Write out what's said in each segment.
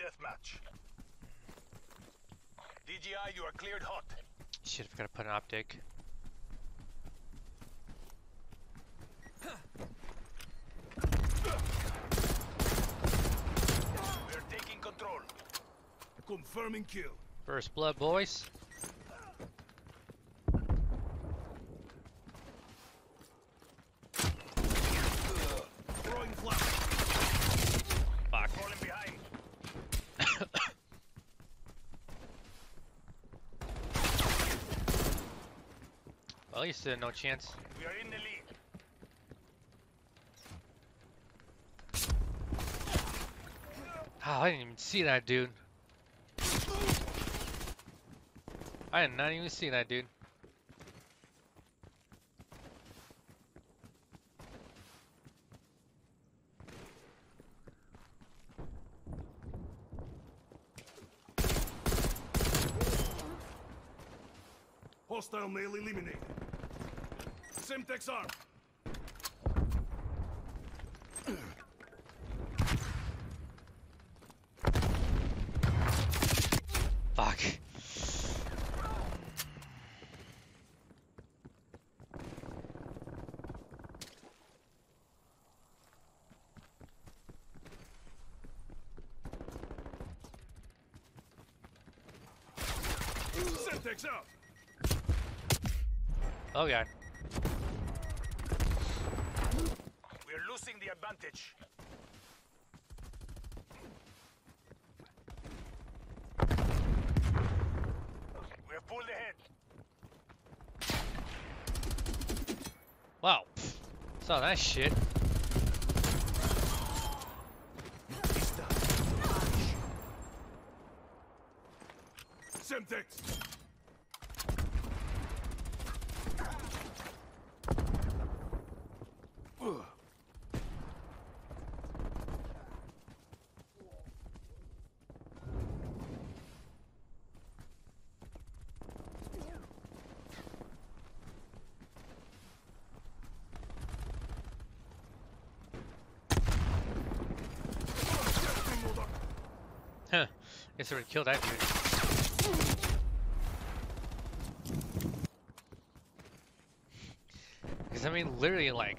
deathmatch. DGI, you are cleared hot. Shit, I forgot to put an optic. We are taking control. Confirming kill. First blood, boys. Throwing flash. Fuck. Falling behind. You uh, no chance. We are in the lead. Oh, I didn't even see that dude. I did not even see that dude. Hostile male eliminated. Semtex arm. Fuck. Semtex out. Oh god. We are losing the advantage. We have pulled ahead. Wow. Saw that shit. I would kill that dude. Because I mean, literally, like.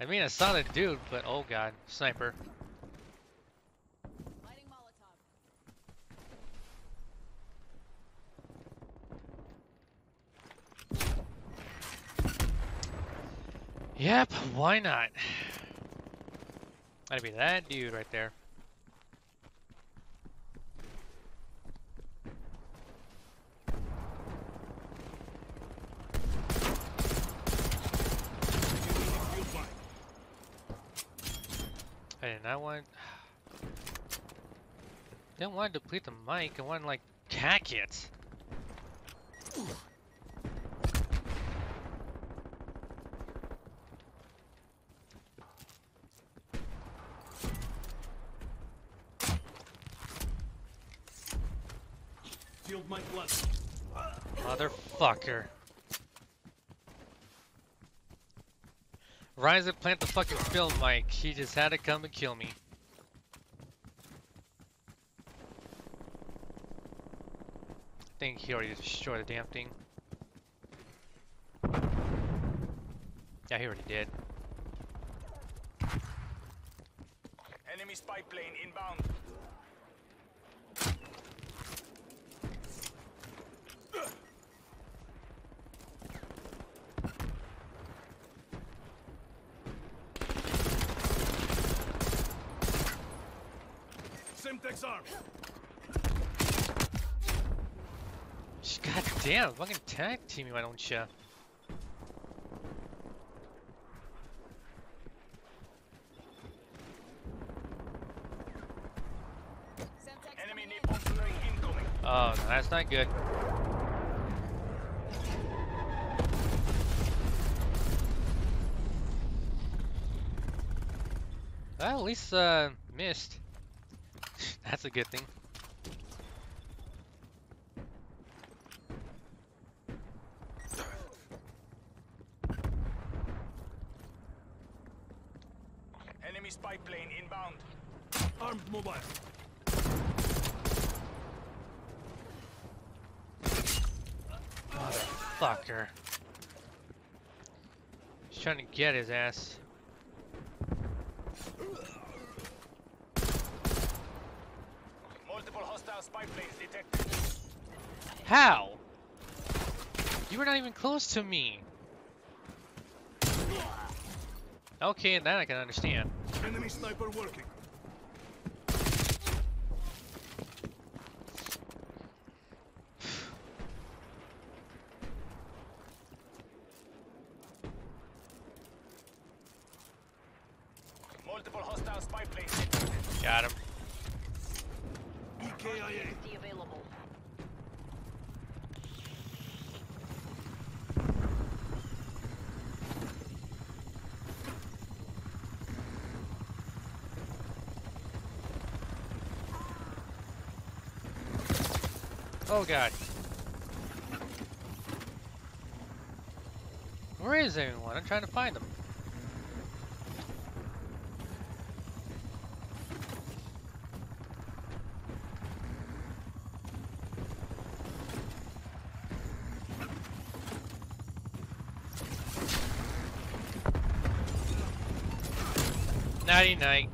I mean, I saw the dude, but oh god, sniper. Yep, why not? Gotta be that dude right there. Field line. I did not want. Didn't want to deplete the mic. I wanted like tack it. Field mic blood. Motherfucker. Rise and plant the fucking field mic. He just had to come and kill me. I think he already destroyed the damn thing. Yeah, he already did. Enemy spy plane inbound. Semtex arm. Damn, fucking tag team me, why don't ya? Semtex Enemy coming in. napalm strike incoming. Oh, no, that's not good. Well, at least uh, missed. That's a good thing. Enemy spy plane inbound. Armed mobile. Fucker. He's trying to get his ass. Multiple hostile spy planes detected. How? You were not even close to me. Okay, and that I can understand. Enemy sniper working. Multiple hostile spy planes detected. Got him. E EKIA. The available. Oh god. Where is everyone? I'm trying to find them. Nighty night.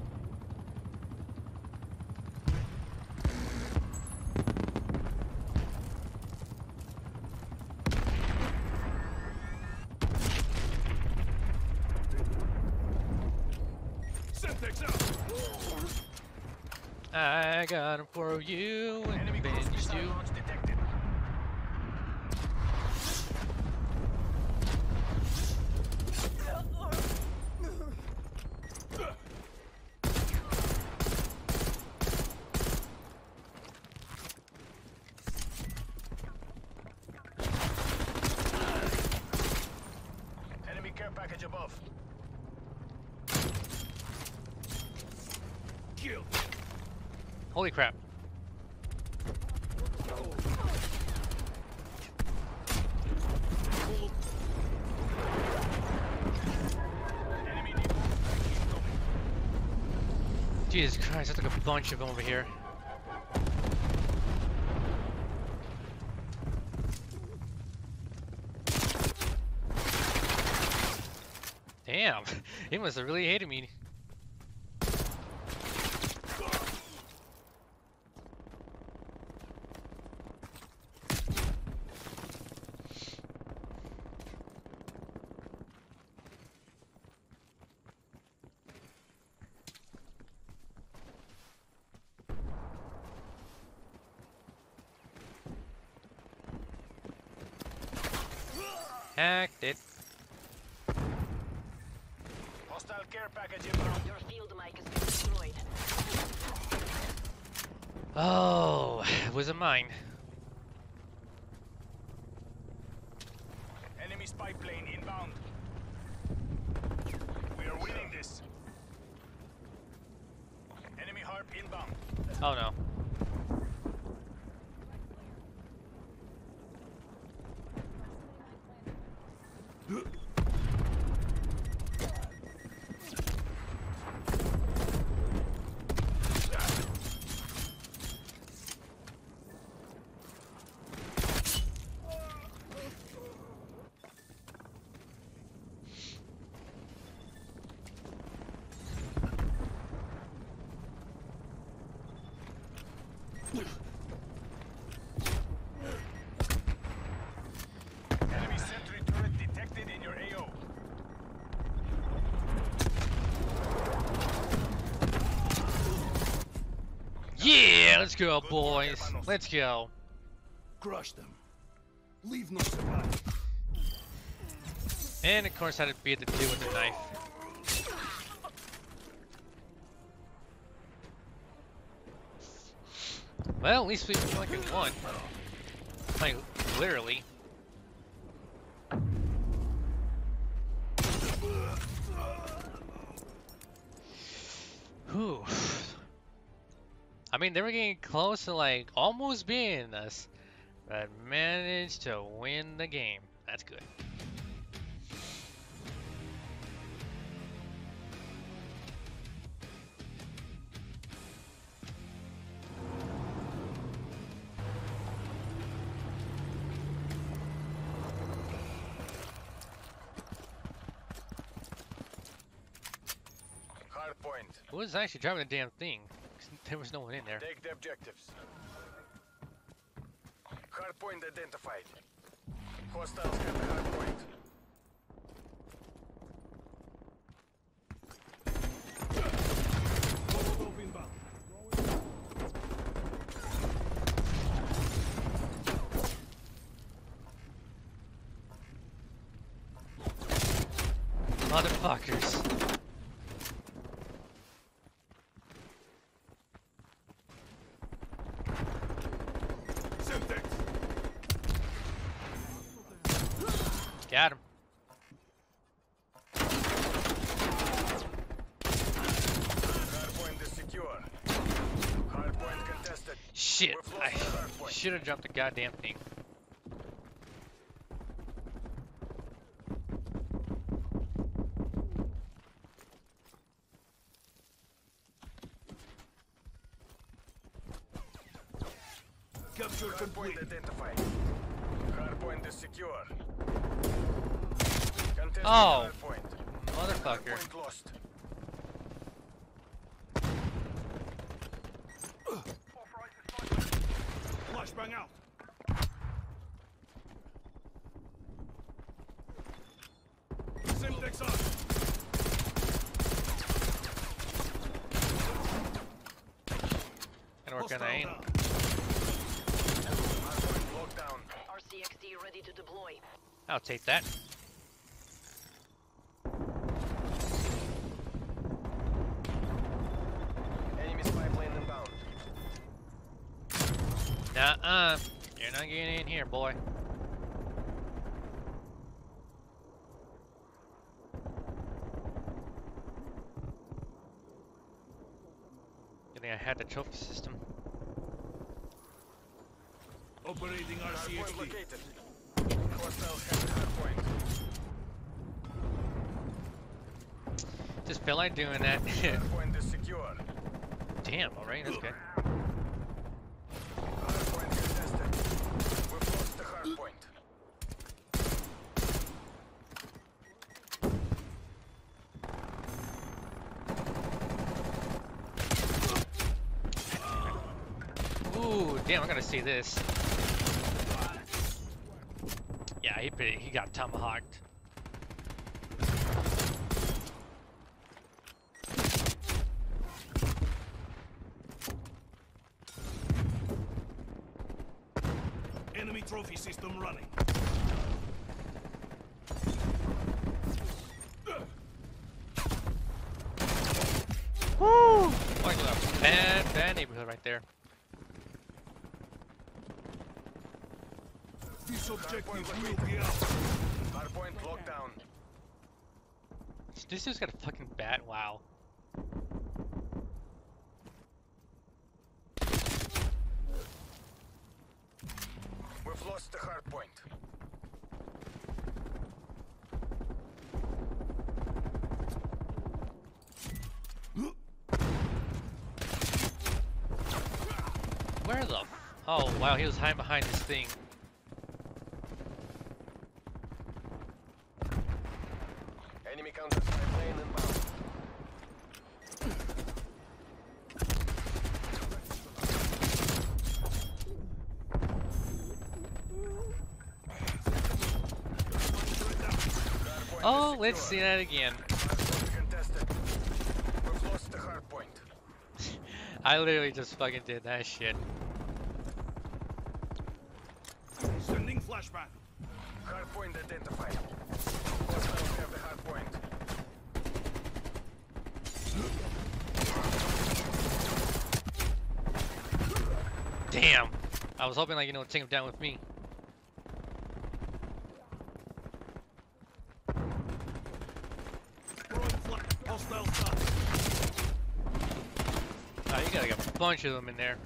Semtex out. I got 'em for you and missile you. launch detected. Enemy care package above. Kill. Holy crap. Hold. Enemy depot incoming. I took a bunch of them over here. Damn, he must have really hated me. Hacked it. Hostile care package inbound. Your field mic has been destroyed. Oh, it wasn't mine. Enemy spy plane inbound. We are winning this. Enemy harp inbound. Oh no. Enemy sentry turret detected in your AO. Let's go, boys. Let's go. Crush them. Leave no surprise. And of course, had to be at the dude with the knife. Well, at least we fucking won. Like, literally. Whew. I mean, they were getting close to like almost beating us, but managed to win the game. That's good. Who is actually driving the damn thing? There was no one in there. Take the objectives. Hard point identified. Hostiles have the hard point. Molotov inbound. Motherfuckers. Semtex. Got him. Hard point is secure. Hard point contested. Shit. We've I lost the hard point. Should have jumped the goddamn thing. Capture complete. identified. Hard point is secure. Contested Oh. hard point. Hard Motherfucker. point lost. Flashbang out. Semtex on. Gonna work on the Hostile aim. down. Hard point locked down. RCXD ready to deploy. I'll take that. Enemy spy plane inbound. Nuh-uh. You're not getting in here, boy. Good thing I had the trophy system. Operating Hard point located. Hostiles hard point. Just feel like doing that. Hard point is secure. Damn, alright, that's good. Hard point contested. We've lost the hard point. Ooh, damn, I gotta see this. Yeah, he, he got tomahawked. Enemy trophy system running. Woo! Like a bad, bad neighborhood right there. This objective will be out. Hard point locked down. This dude's got a fucking bat. Wow. We've lost the hard point. Where the? Oh wow, he was hiding behind this thing. Enemy counter spy plane inbound. Hard point Oh, is let's see that again. Hard point contested. We've lost the hard point. I literally just fucking did that shit. Sending flashbang. Hard point identified. Hostiles have the hard. Damn. I was hoping like you know take him down with me. Throwing flash. Hostile start. Oh, you got like a bunch of them in there.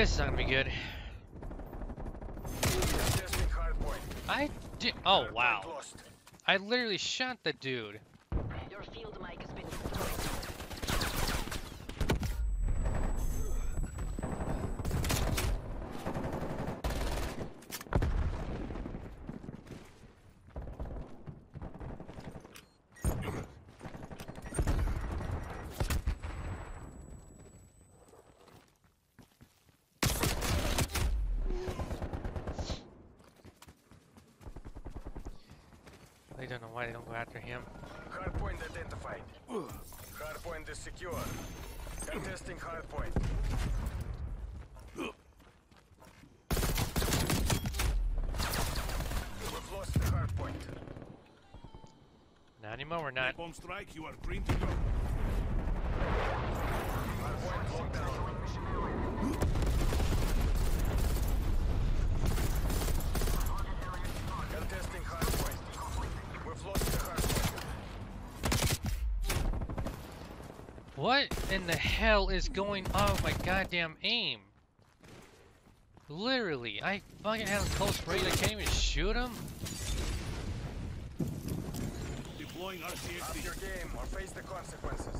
This is not gonna be good. I did. Oh wow. I literally shot the dude. Your field mic has been destroyed. I don't know why they don't go after him. Hardpoint identified. Hardpoint is secure. Contesting hardpoint. We've lost the hardpoint. Not anymore. We're not. Bomb strike, you are green to go. Hardpoint locked down. Contesting hardpoint. We've lost the hardpoint. What in the hell is going on with my goddamn aim? Literally, I fucking have him close range. I can't even shoot him. Deploying Up RCXD. your game or face the consequences.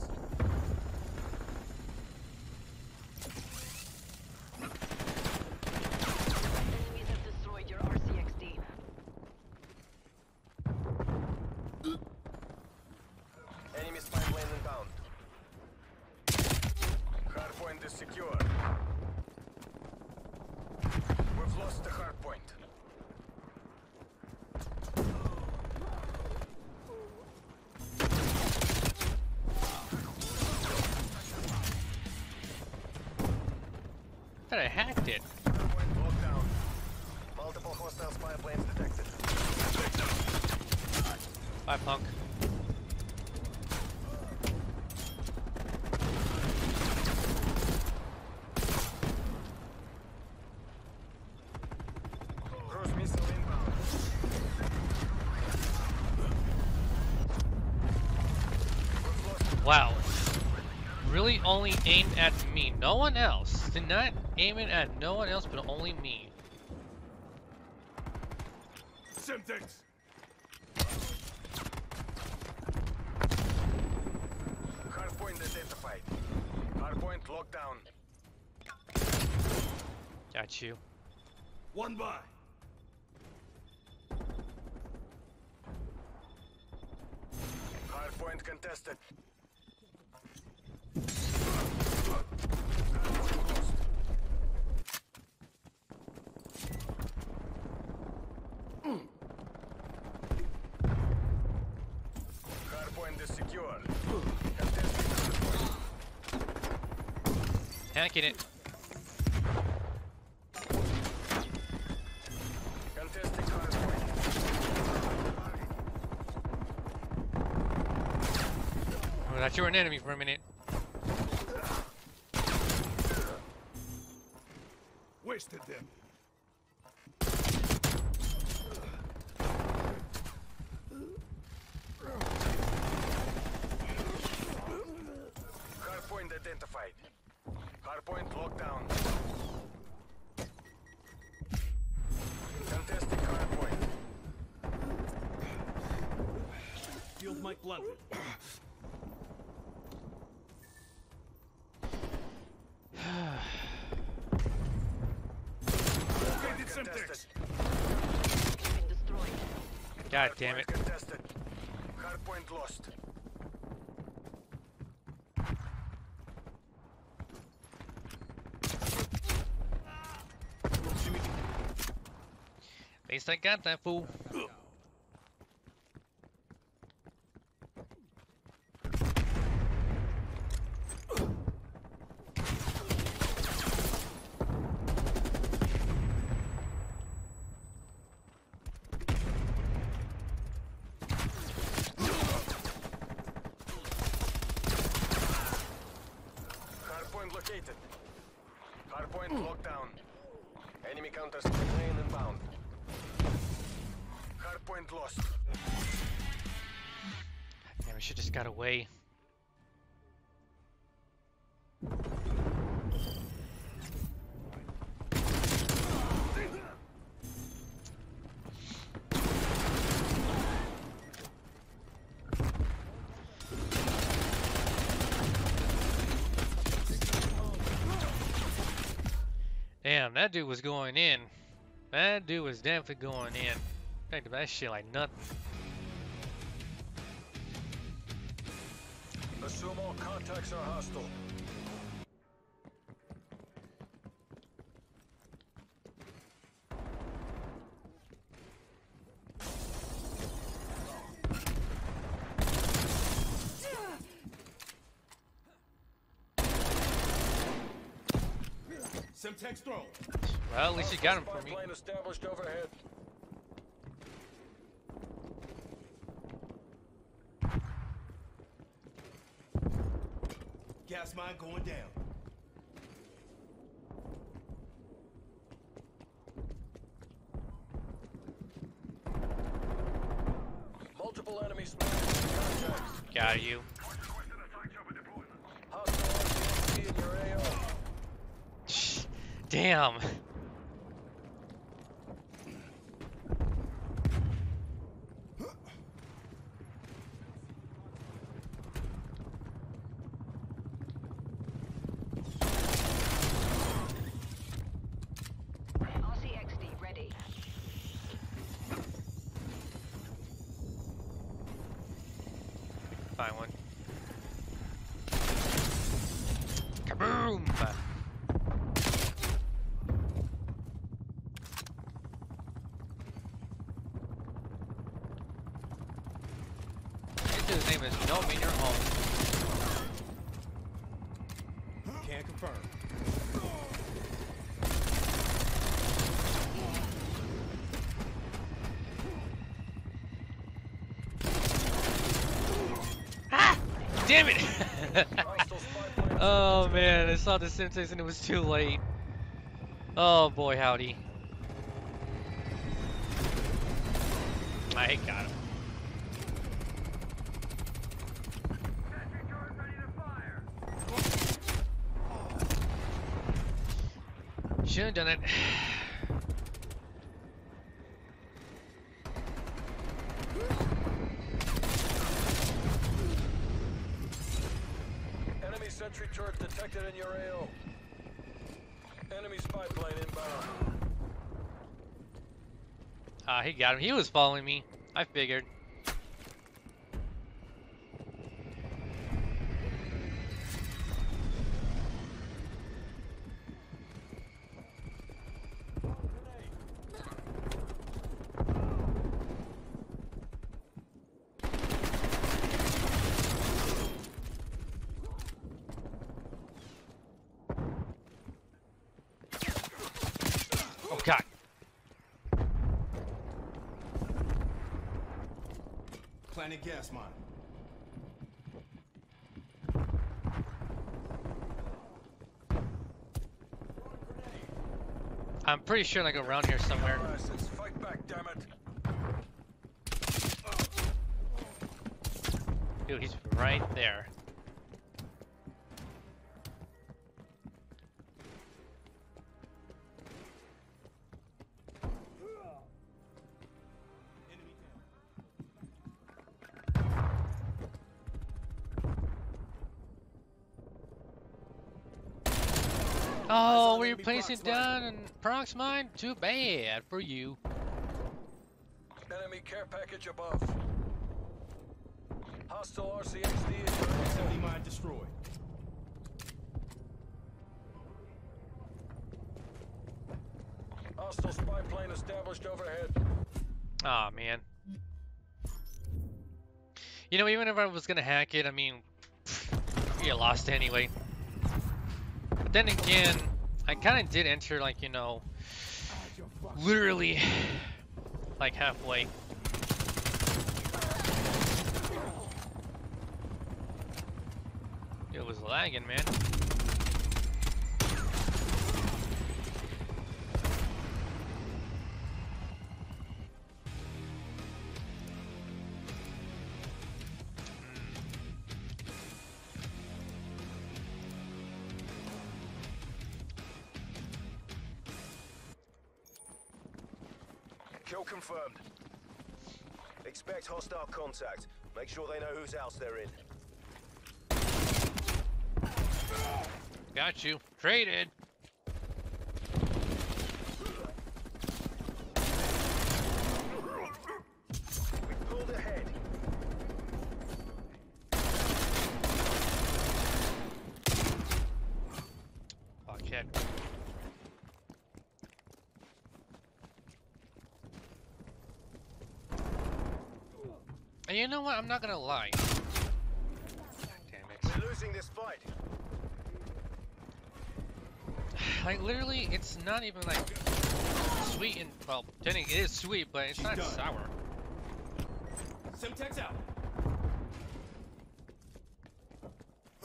Only aimed at me. No one else. Did not aim it at no one else but only me. Semtex. hardpoint identified. Hardpoint locked down. Got you. One by. Hardpoint contested. Hardpoint is secure. Contesting hardpoint. Hacking it. Hardpoint. I you were an enemy for a minute. Wasted them. Hardpoint identified. Hardpoint locked down. Contesting hardpoint. Field mic planted. Located Semtex. Contested. Has been destroyed. God damn it. Hardpoint lost. At least I got that fool. That dude was going in. That dude was definitely going in. About that shit like nothing. Assume all contacts are hostile. Semtex thrown. Well, at least you got him Spy for me. plane established overhead. Gas mine going down. Multiple enemies Got you. Hostile RCXD in your AO. Damn. Find one. Kaboom! This dude's name is No Mean Your Home. Can't confirm. Damn it! Hostile spy plane oh man, I saw the Semtex and it was too late. Oh boy, howdy. I got him. Should have done it. Enemy sentry turret detected in your AO. Enemy spy plane inbound. Ah, he got him. He was following me. I figured. Oh god. Planet gas mine. I'm pretty sure like around here somewhere. We're enemy placing prox mine. and prox mine? Too bad for you. Enemy care package above. Hostile RCXD in your AO. Mine destroyed. Hostile spy plane established overhead. Aw, man. You know, even if I was gonna hack it, I mean, we get lost anyway. But then again, I kind of did enter, like, you know, literally, like halfway. It was lagging, man. Kill confirmed. Expect hostile contact. Make sure they know whose house they're in. Got you. Traded. We pulled ahead. Fuckhead. And you know what? I'm not gonna lie. Damn it. We're losing this fight. Like literally, it's not even like sweet and well, technically it is sweet, but it's She's not done. sour. Semtex out.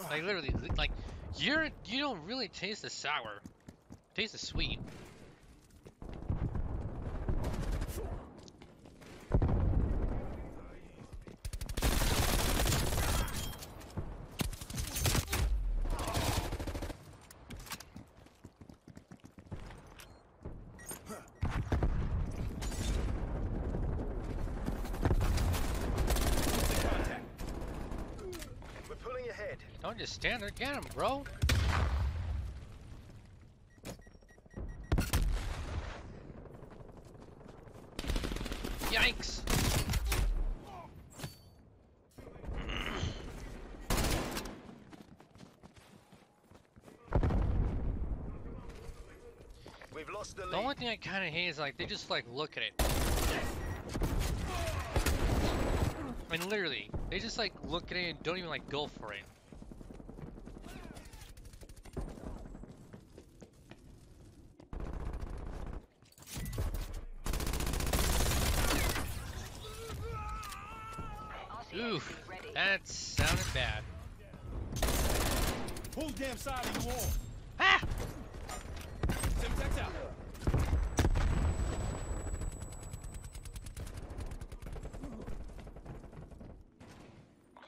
Like literally, like you're you don't really taste the sour, taste the sweet. Contact. We're pulling ahead. Don't just stand there, get him, bro. Yikes! We've lost the The only thing I kind of hate is like they just like look at it. I mean, literally, they just like look at it and don't even like go for it. RCXD Oof, ready. that sounded bad. Whose damn side are you on? Ah! Semtex out.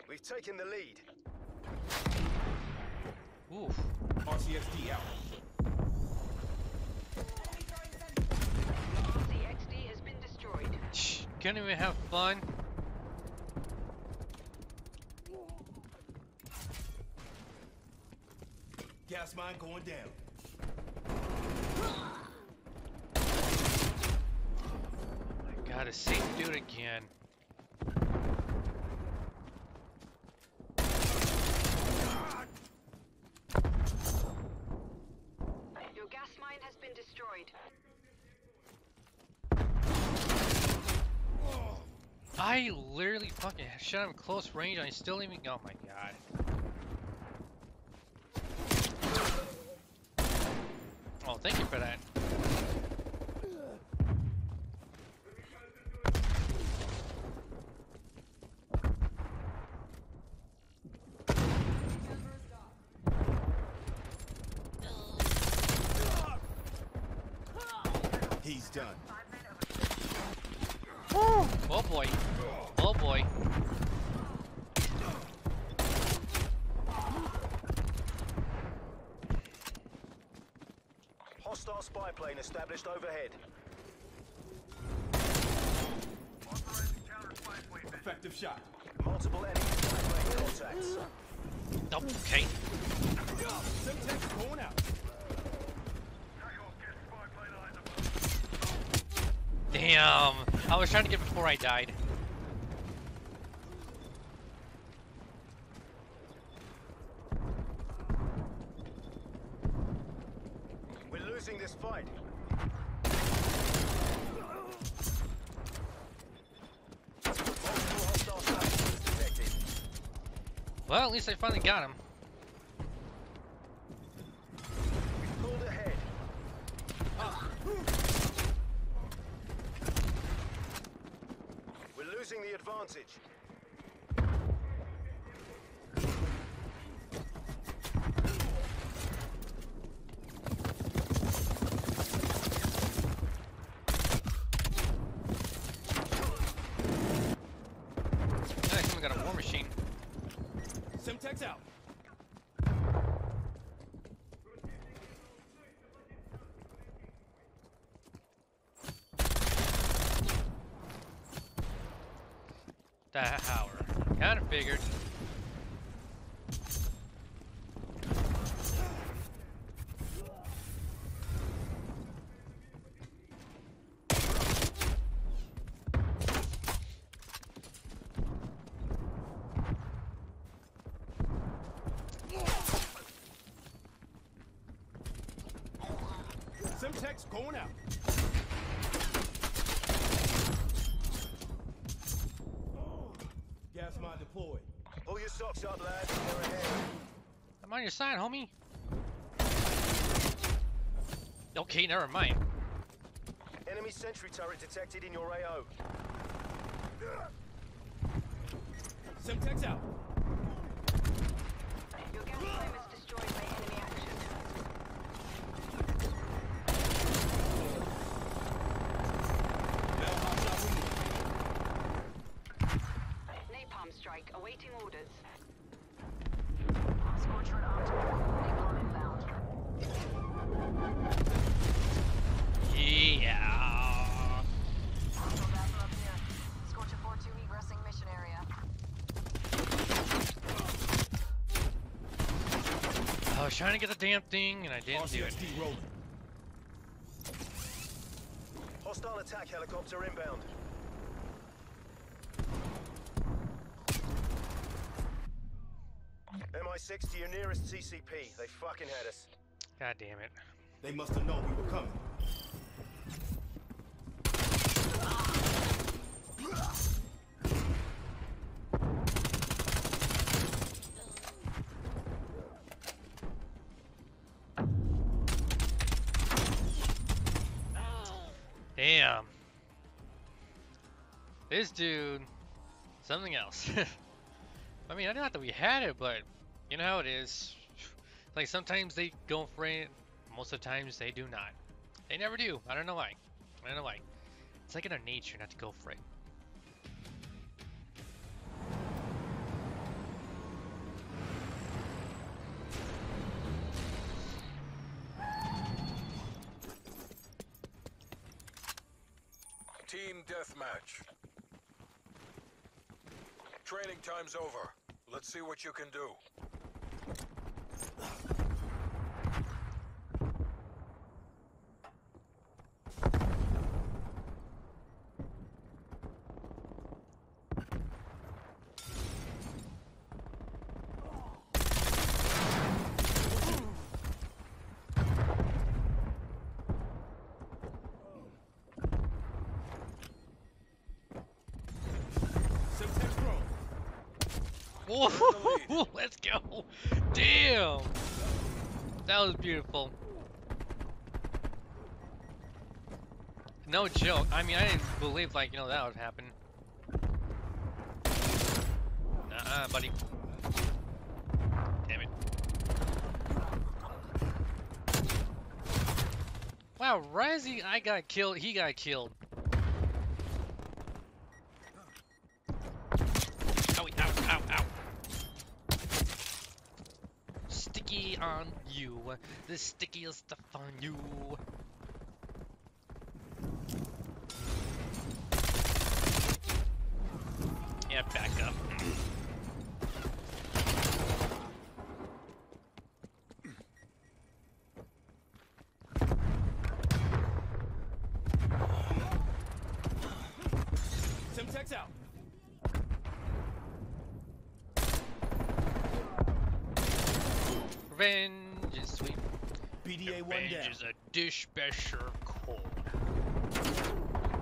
We've taken the lead. Oof. RCXD out. RCXD has been destroyed. Shh, can't even have fun. Gas mine going down. Gotta same dude again. Your gas mine has been destroyed. I literally fucking shot him close range. I still even. Oh my god. Oh, thank you for that. He's done. Oh boy. Oh boy. Spy plane established overhead. Effective shot. Multiple enemy spy plane contacts. Oh, okay. Semtex going out. Damn. I was trying to get before I died. We're losing this fight. Multiple hostile strikes detected. Well, at least I finally got him. Pulled ahead. We're losing the advantage. I even got a war machine. Semtex out. The Howard. Kind of figured. Semtex going out. Gas mine deployed. Pull your socks up, lads. They're ahead. I'm on your side, homie. Okay, never mind. Enemy sentry turret detected in your AO. Semtex out. Trying to get the damn thing and I didn't do it. Rolling. Hostile attack helicopter inbound. MI6 to your nearest CCP. They fucking had us. God damn it. They must have known we were coming. This dude, something else. I mean, I know that we had it, but you know how it is. Like sometimes they go for it, most of the times they do not. They never do. I don't know why. I don't know why. It's like in our nature not to go for it. Team deathmatch. Training time's over. Let's see what you can do. Semtex drone. Let's go. Damn. That was beautiful. No joke. I mean, I didn't believe like, you know, that would happen. Uh-uh, buddy. Damn it. Wow, Razzie, I got killed. He got killed. You. The stickiest stuff on you. Yeah, back up. Semtex out. Revenge is sweet. BDA one Revenge down. is dish besher cold.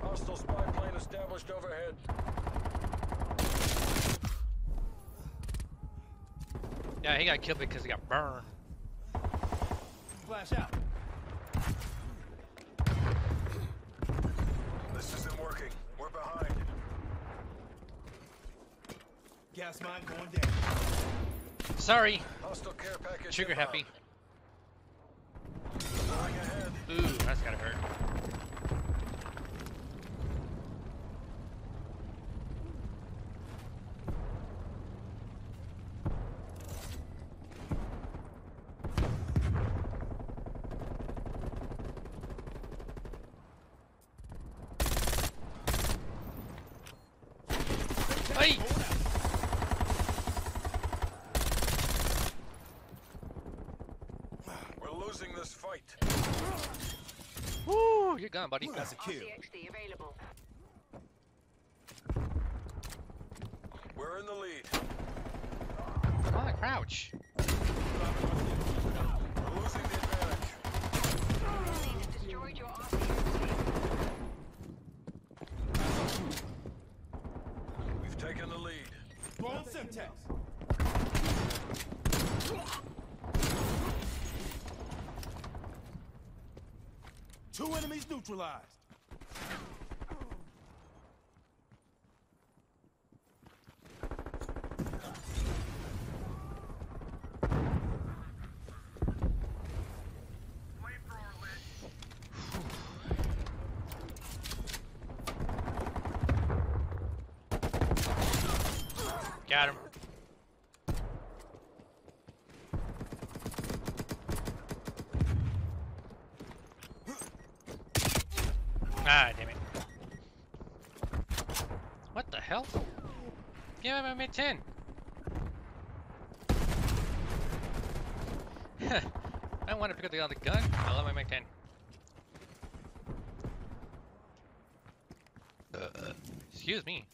Hostile spy plane established overhead. Yeah, he got killed because he got burned. Flash out. This isn't working. We're behind. Gas mine going down. Sorry, Hostile care package trigger inbound. happy. Going ahead. Ooh, that's gotta hurt. Hey! losing this fight. Woo! You're gone, buddy. That's a kill. RCXD available. We're in the lead. Come on, crouch. We're losing the advantage. Enemy has destroyed your RCXD. We've taken the lead. Throwing Semtex. Two enemies neutralized. Got him. Ah, damn it. What the hell? Give me my mid 10. I want to pick up the other gun. I love my Mac 10. Uh, excuse me.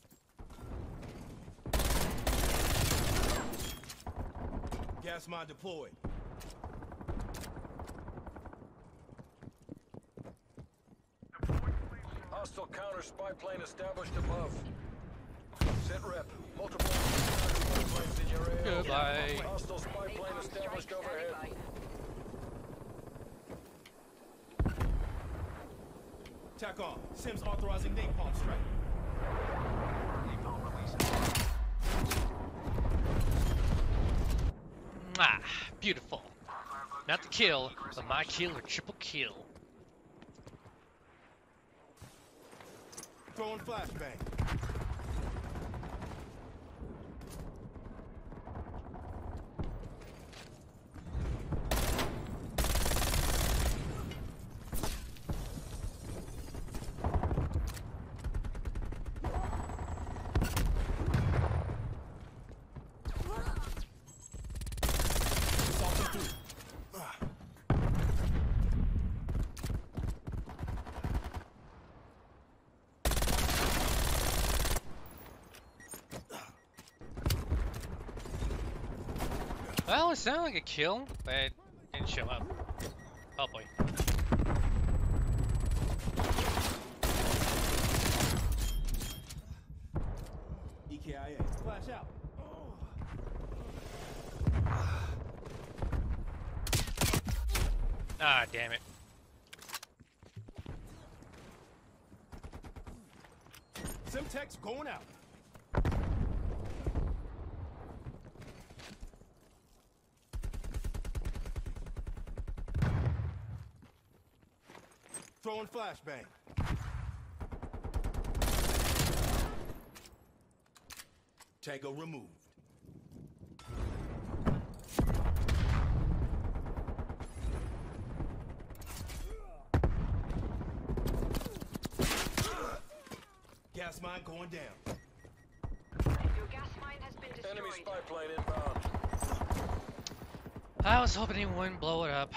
Gas mine deployed. Hostile counter spy plane established above. Sit rep. Multiple spy planes in your AO. Goodbye. Hostile spy plane established overhead. Tack on. Sims authorizing napalm strike. Ah, beautiful. Not the kill, but my kill or triple kill. Throwing flashbang. Well, it sounded like a kill, but it didn't show up. Oh boy. EKIA. Flash out. Ah, damn it. Semtex going out. Throwing flashbang. Tango removed. Gas mine going down. Your gas mine has been destroyed. Enemy spy plane inbound. I was hoping he wouldn't blow it up.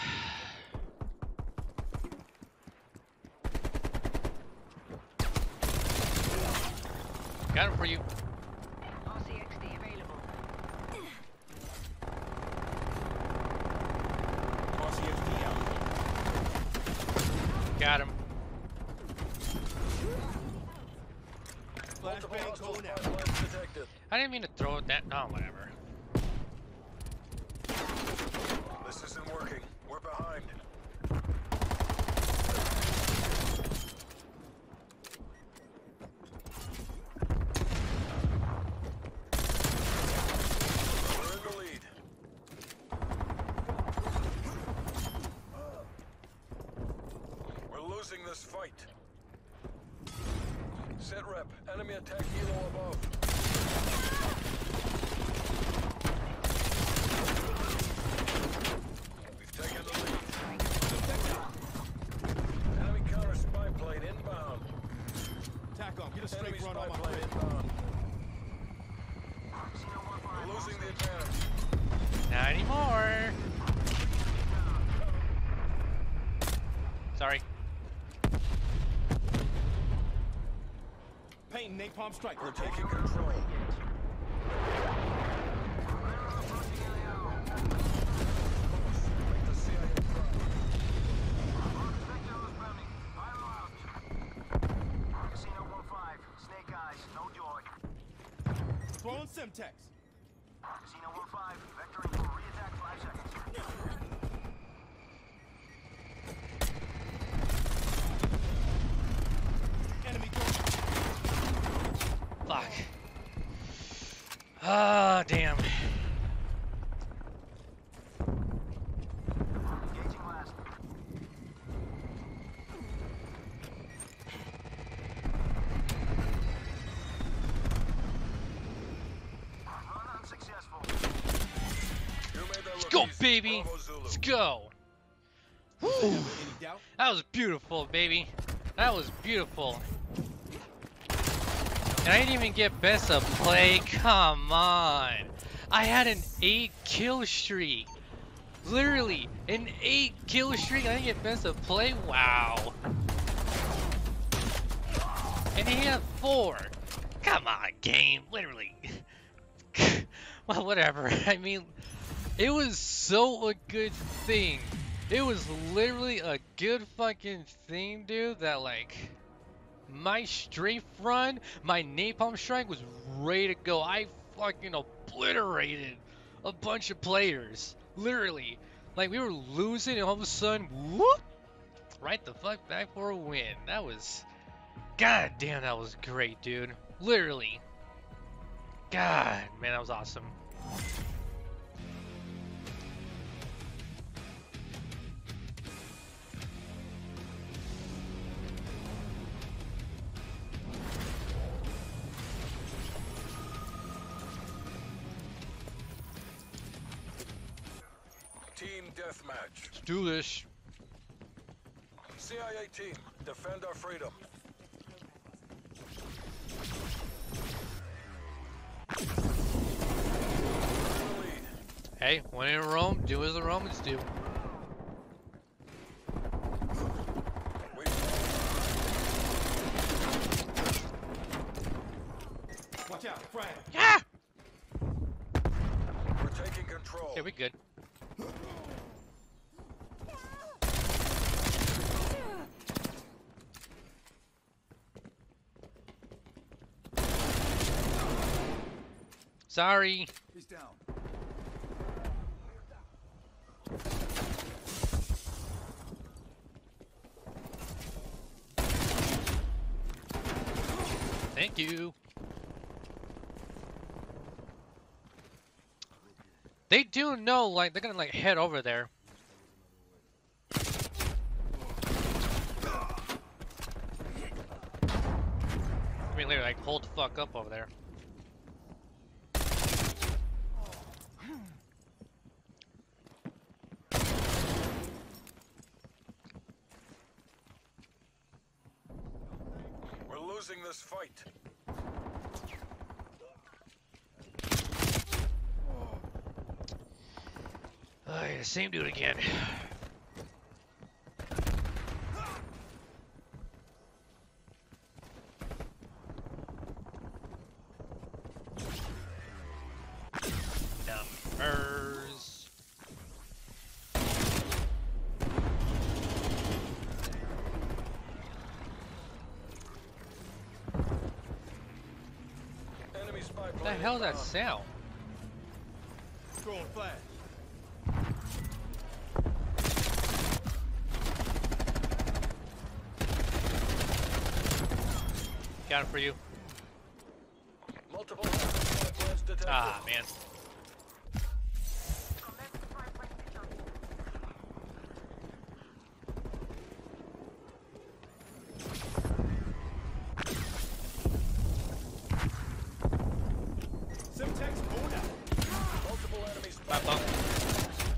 Got him for you. RCXD available. RCXD out. Got him. Multiple Flashbang hostile going spy out. planes detected. I didn't mean to throw that. Oh, whatever. This isn't working. We're behind. We're in the lead. We're losing this fight. Set rep. Enemy attack helo above. We've taken the lead. Enemy counter spy plane inbound. Tack on. Get a straight Enemy run spy on my plane grid. inbound. We're losing the advantage. Not anymore. Taking napalm strike. We're taking control. Make the CIA proud. Casino 1-5. Snake eyes. No joy. Throwing Semtex. Casino 1-5. Vectoring for re-attack 5 seconds. Enemy going. Fuck. Ah, damn. Engaging last. Run unsuccessful. You made that Let's go, baby. Let's go. That was beautiful, baby. That was beautiful. And I didn't even get best of play. Come on. I had an 8 kill streak. Literally, an 8 kill streak. I didn't get best of play. Wow. And he had 4. Come on, game. Literally. well, whatever. I mean, it was so a good thing. It was literally a good fucking thing, dude, that like my strafe run, my napalm strike was ready to go. I fucking obliterated a bunch of players. Literally. Like we were losing and all of a sudden, whoop! Right the fuck back for a win. That was God damn that was great, dude. Literally. God, man, that was awesome. Deathmatch. Let's do this. CIA team, defend our freedom. Hey, when in Rome, do as the Romans do. Watch out, Frank. Yeah! we're taking control. Okay, we good. Sorry. He's down. Thank you. They do know, like, they're gonna, like, head over there. I mean, literally, like, hold the fuck up over there. We're losing this fight. Oh, same dude again. Numbers. Enemy spy What the hell is that inbound. sound? Throwing flash. Got it for you. Multiple spy planes detected. Ah, man. Semtex going out. Multiple enemy spy Bop, bop. planes.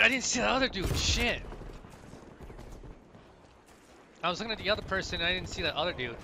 It, I didn't see the other dude. Shit. I was looking at the other person and I didn't see that other dude.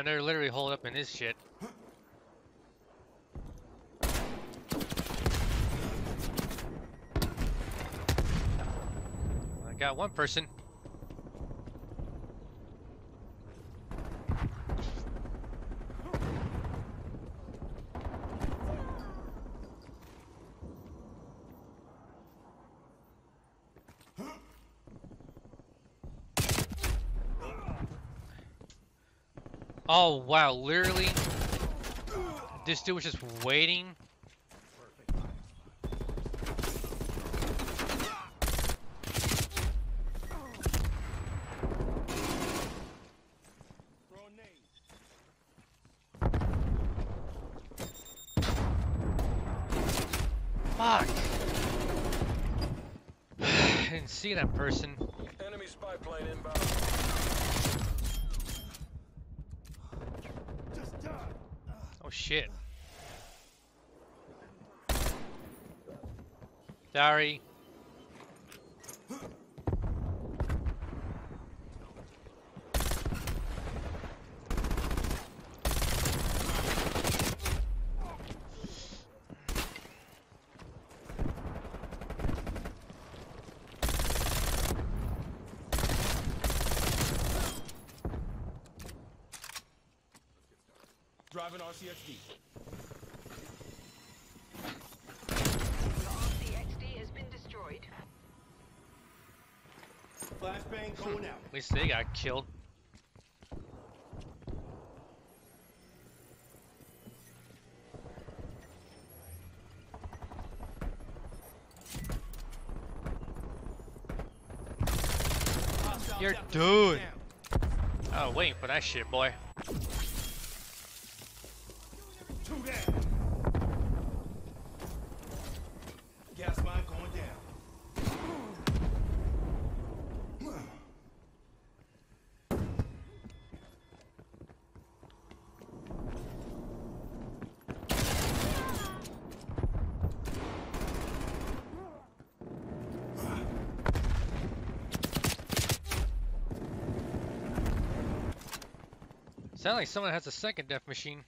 Damn, they're literally holed up in this shit. I got one person. Oh wow, literally this dude was just waiting. Fuck. Didn't see that person. Enemy spy plane inbound. Just die. Oh shit. Sorry. Driving RCXD. RCXD has been destroyed. Flashbang going out. At least they got killed. Hostiles You're out. done. Down. Oh, waiting for that shit, boy. Sound like someone has a second death machine.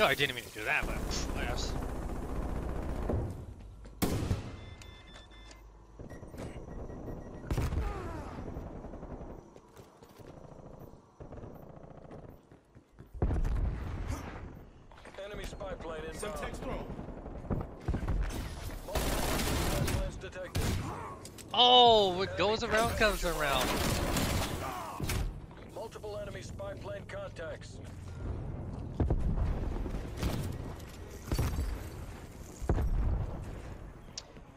No, I didn't mean to do that, but I guess. Enemy spy plane Some inbound. text thrown. Multiple spy planes detected. Oh, what goes around comes around. Multiple enemy spy plane contacts.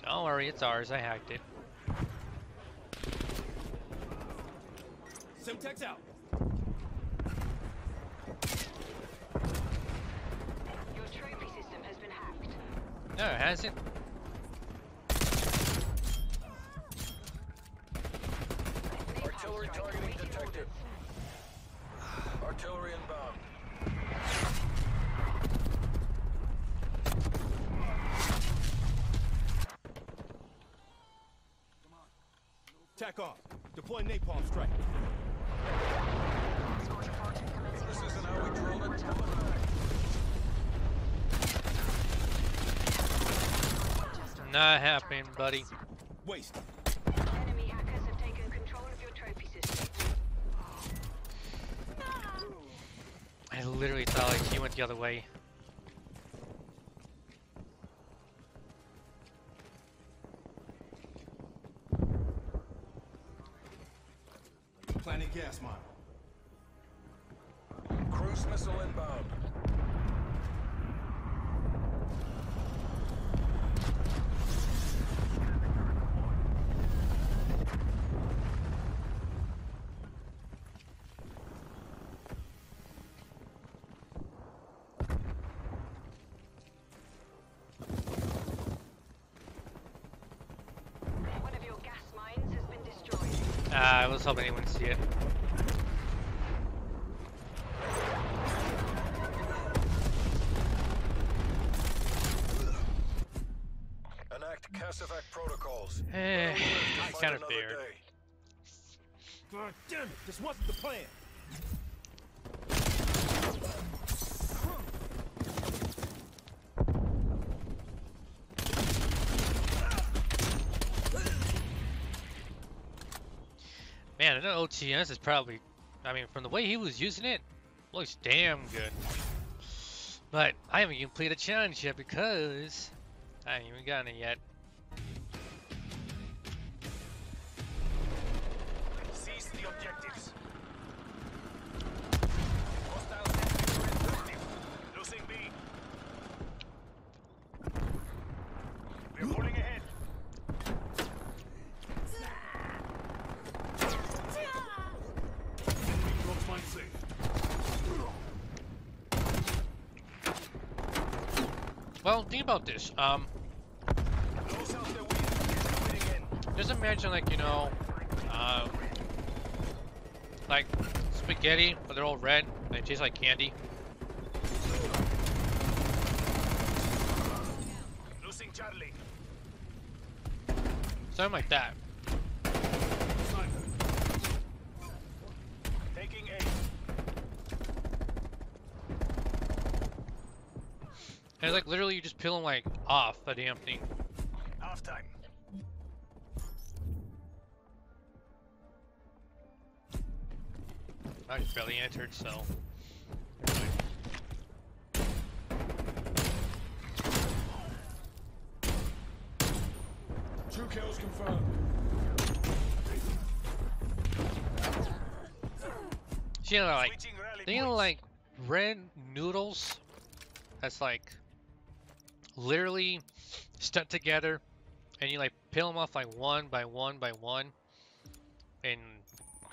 Don't worry, it's ours. I hacked it. Semtex out. Your trophy system has been hacked. No, it hasn't. Artillery targeting detected. Artillery inbound. Tack off. Deploy napalm strike. This isn't how we drilled it. Not buddy. Waste. Enemy hackers have taken control of your trophy system. I literally thought like he went the other way. Planting gas mine. I was hoping anyone would see it. An Mass protocols. Eh, Better live kind of another fair. God damn it, this wasn't the plan. Man, I know OTS is probably, I mean, from the way he was using it, looks damn good. But I haven't completed a challenge yet because I ain't even gotten it yet. About this. Um, just imagine like, you know, uh, like spaghetti, but they're all red, they taste like candy. Losing Charlie. Something like that. Sniper. Taking A. And it's like literally you just peel them like off the damn thing. Half time. I just barely entered, so. Two kills confirmed. You know, like, Switching rally Think of points. like red noodles that's like literally stuck together and you like peel them off like one by one by one and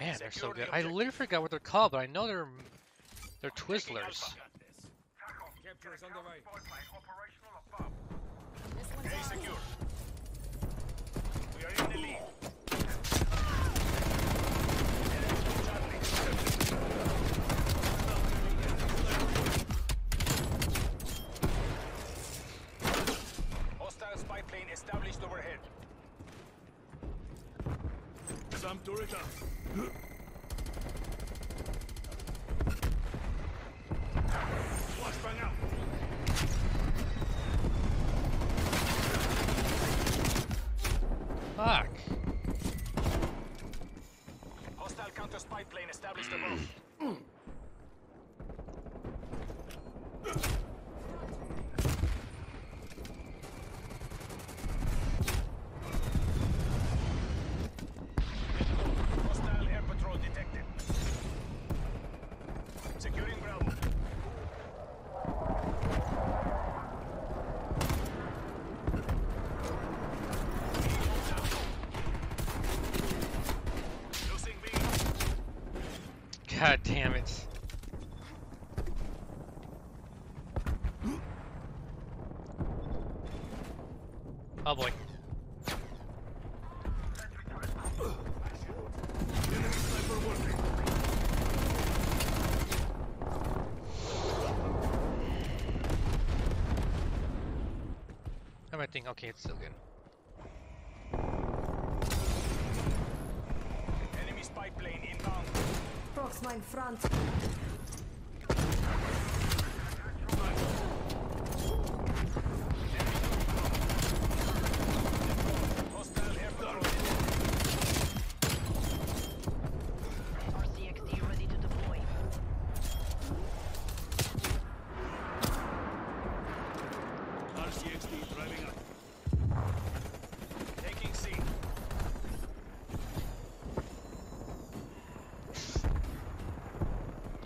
man they're so good. I literally forgot what they're called but I know they're they're Twizzlers. Capture is underway. A secure. We are in the lead. Hostile spy plane established overhead. Some turret up. Flashbang out. Fuck. Hostile counter spy plane established above. God damn it. Oh boy. Think okay it's still good.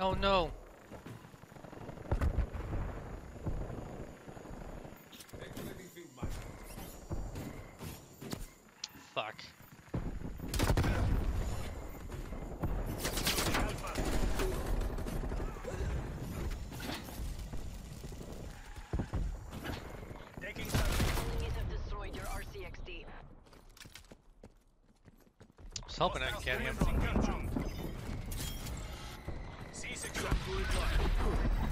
Oh no. Fuck. Alpha. Taking Charlie. Enemies have destroyed your RCXD. I was hoping I could get him. Hostile inbound. C secure. Turret live.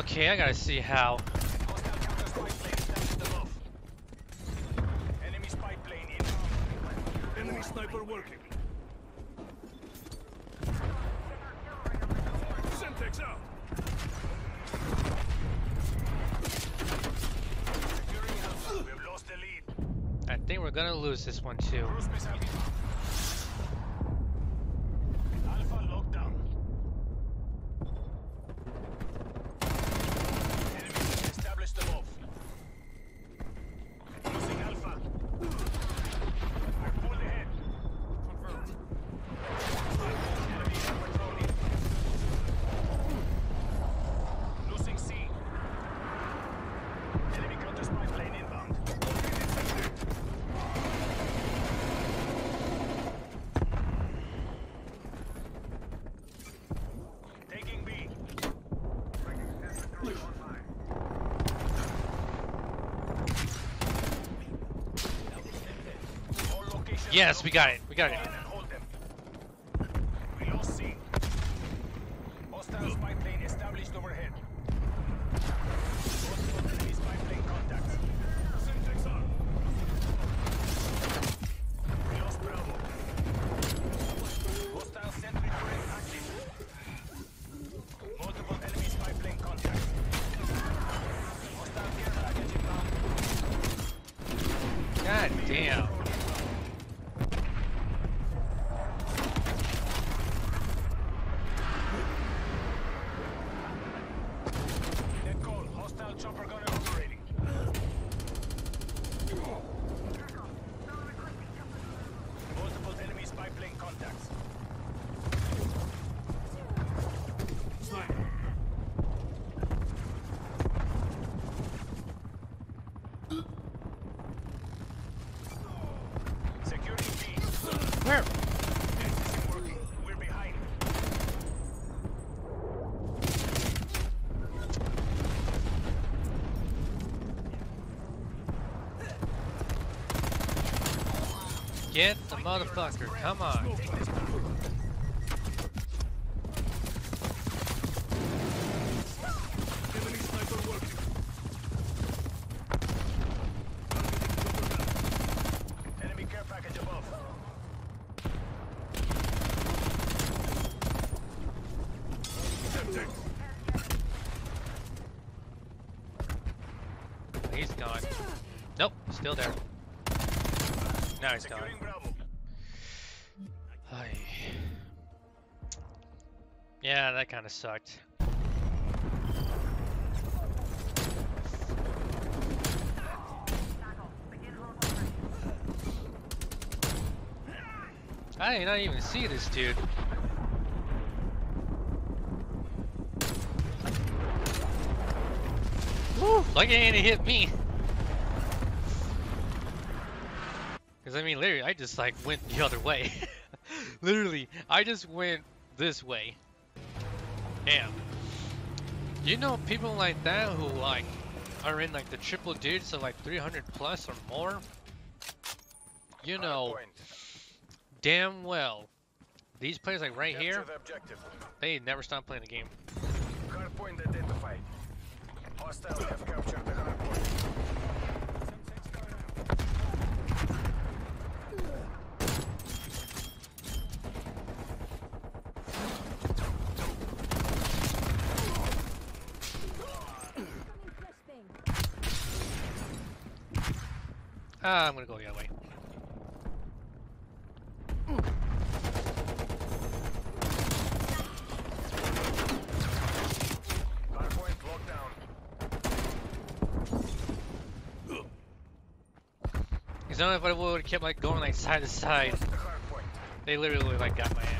Okay, I gotta see how. Hostile counter spy plane established above. Enemy spy plane in. Enemy sniper working. Out. We've lost the lead. I think we're gonna lose this one too. Cruise missile inbound. Alpha locked down. Enemy established above. Losing Alpha. I pulled ahead. Confirmed. Enemy air patrol in. Losing C. Enemy counter spy plane inbound. Taking B. All locations Yes, we got it. We got it. Hold and hold them. We lost C. Hostile spy plane established overhead. Hostile enemy spy plane contact. Semtex out. We lost Bravo. Hostile sentry turret active. Multiple enemy spy plane contact. Hostile care package inbound. God damn. Net call. Hostile chopper gunner operating. Multiple enemy spy plane contacts. Sniper. Securing B. Where? This isn't working. We're behind. Get the motherfucker. Come on. Take this back. Enemy sniper working. Enemy care package above. Semtex. He's gone. Nope, still there. Now he's gone. Securing Bravo. Ay. Yeah, that kind of sucked. I did not even see this dude. Woo! Lucky didn't hit me. Cause I mean, literally, I just like went the other way. literally, I just went this way. Damn. You know people like that who like are in like the triple digits of like 300 plus or more? You know damn well. These players like right Capture here, the they never stop playing the game. Identified. Hostiles have captured the. Ah, I'm gonna go the other way. Hardpoint locked down. Cause I don't know if I would have kept like going like side to side. They literally like got my ass.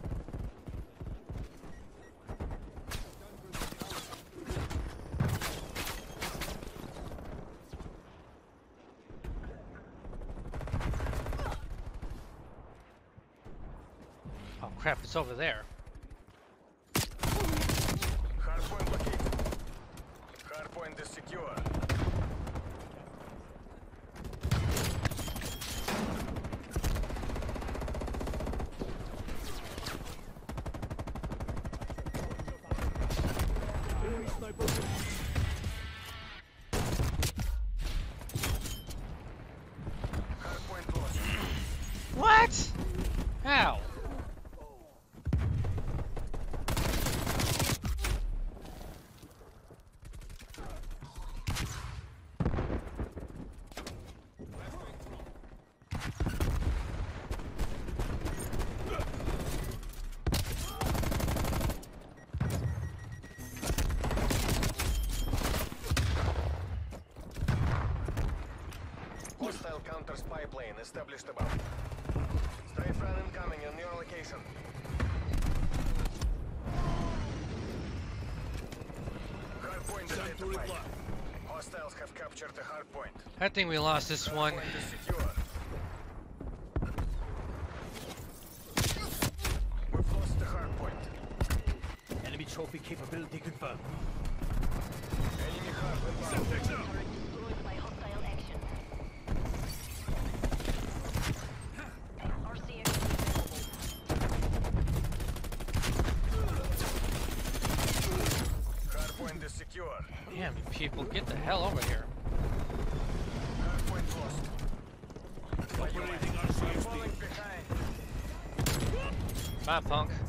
it's over there. I think we lost this one. We're close to. Enemy trophy capability confirmed. Enemy. Come punk.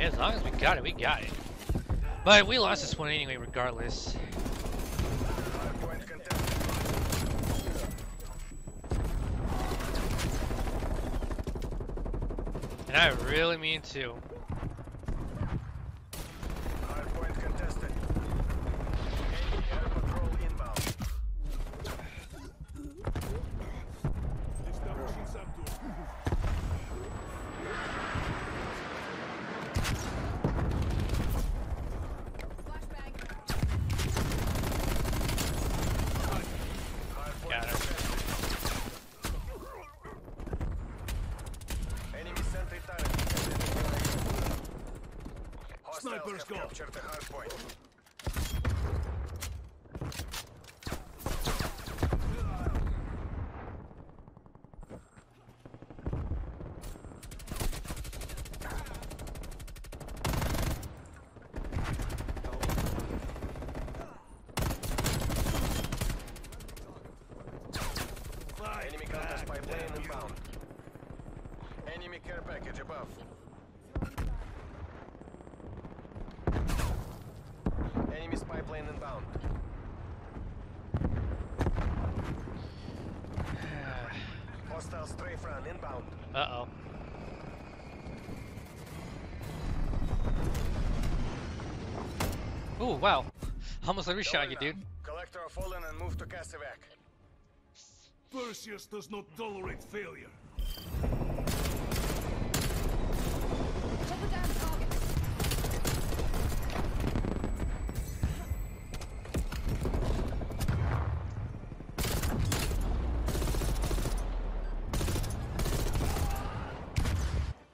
As long as we got it, we got it. But we lost this one anyway, regardless. And I really mean to. stuff. Enemy spy plane inbound. Hostile strafe run inbound. Uh-oh. Ooh, wow. Almost every shot you, dude. Collector our fallen and move to casevac. Perseus does not tolerate failure.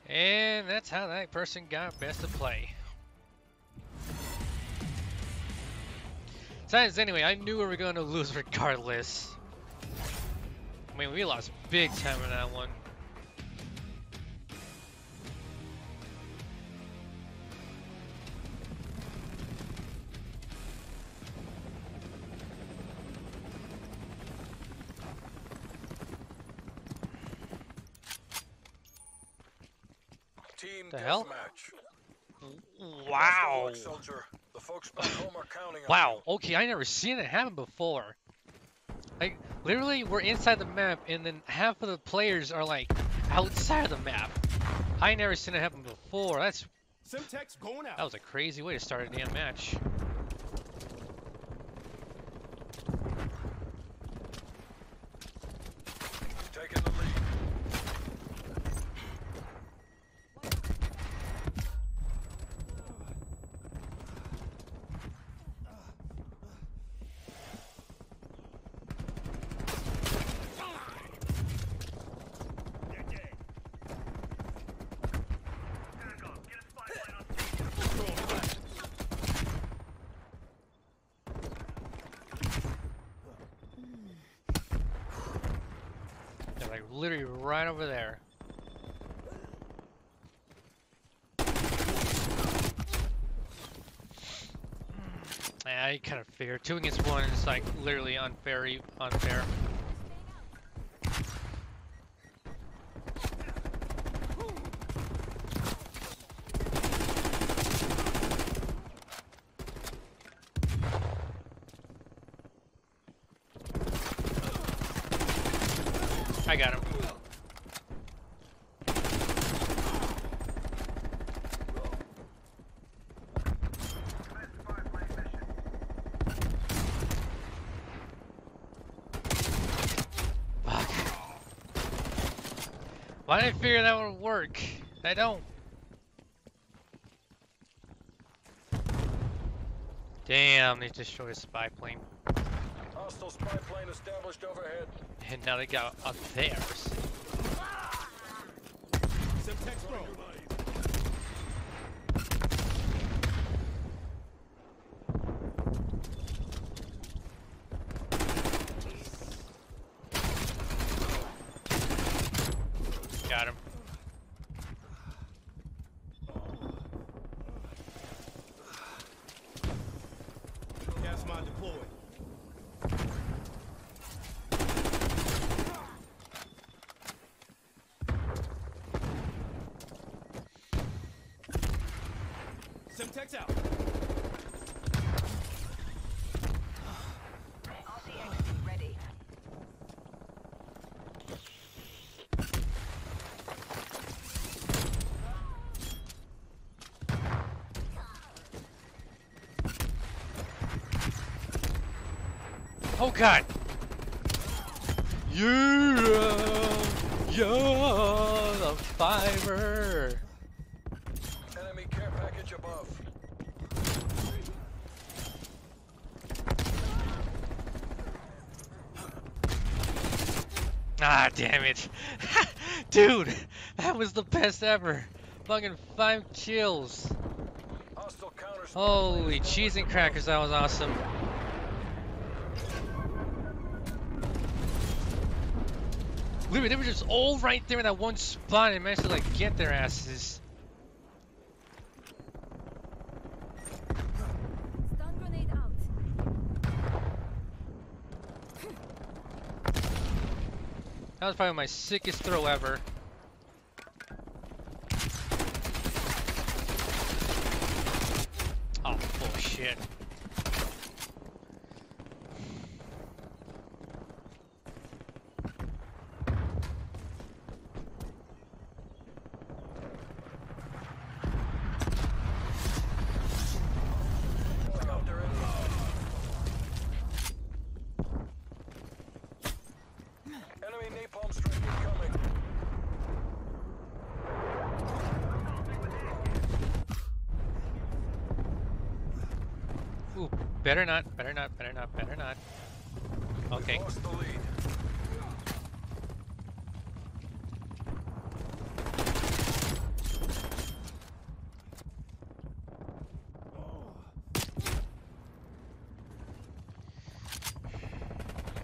And that's how that person got best of play. Besides, anyway, I knew we were going to lose regardless. I mean, we lost big time in that one. Are counting on Wow, okay, I never seen it happen before. Like, literally, we're inside the map, and then half of the players are, like, outside of the map. I never seen it happen before. That's going out. That was a crazy way to start a damn match. you. Taking the lead. They're like literally right over there. Yeah, Figured two against one is like literally unfair. Unfair. I got him. Fuck. Why did I work? I don't. Damn, they destroyed a spy plane. Hostile spy plane established overhead. And now they got up theirs. Semtex bro. Got him. Gas mine deployed. Semtex out. RCXD ready. Oh god! Yeah! Yeah! The fiber! Enemy care package above. Ah, damn it. Dude, that was the best ever. Fucking five kills. Hostile counter spy Holy cheese and crackers, that was awesome. Literally, they were just all right there in that one spot and managed to like get their asses. Stun grenade out. That was probably my sickest throw ever. Oh, bullshit. Ooh, better not, better not, better not. Okay. Lost the lead.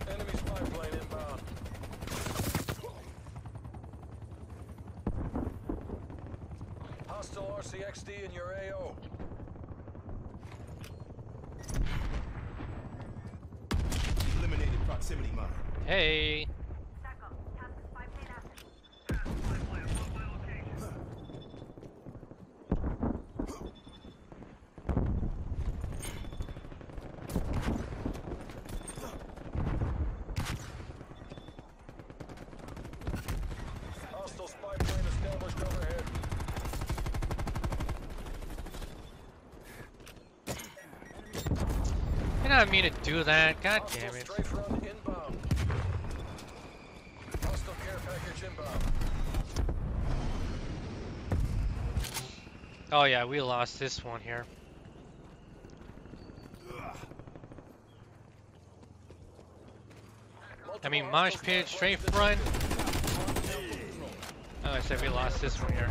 Enemy spy plane inbound. Hostile RCXD in your AO. Eliminated proximity mine. Hey. Hostile spy plane established overhead. I did not mean to do that. God damn it. strafe run inbound. Hostile care package inbound. Oh yeah, we lost this one here. I mean, mosh pit, planes run. Oh, I said we lost this one here.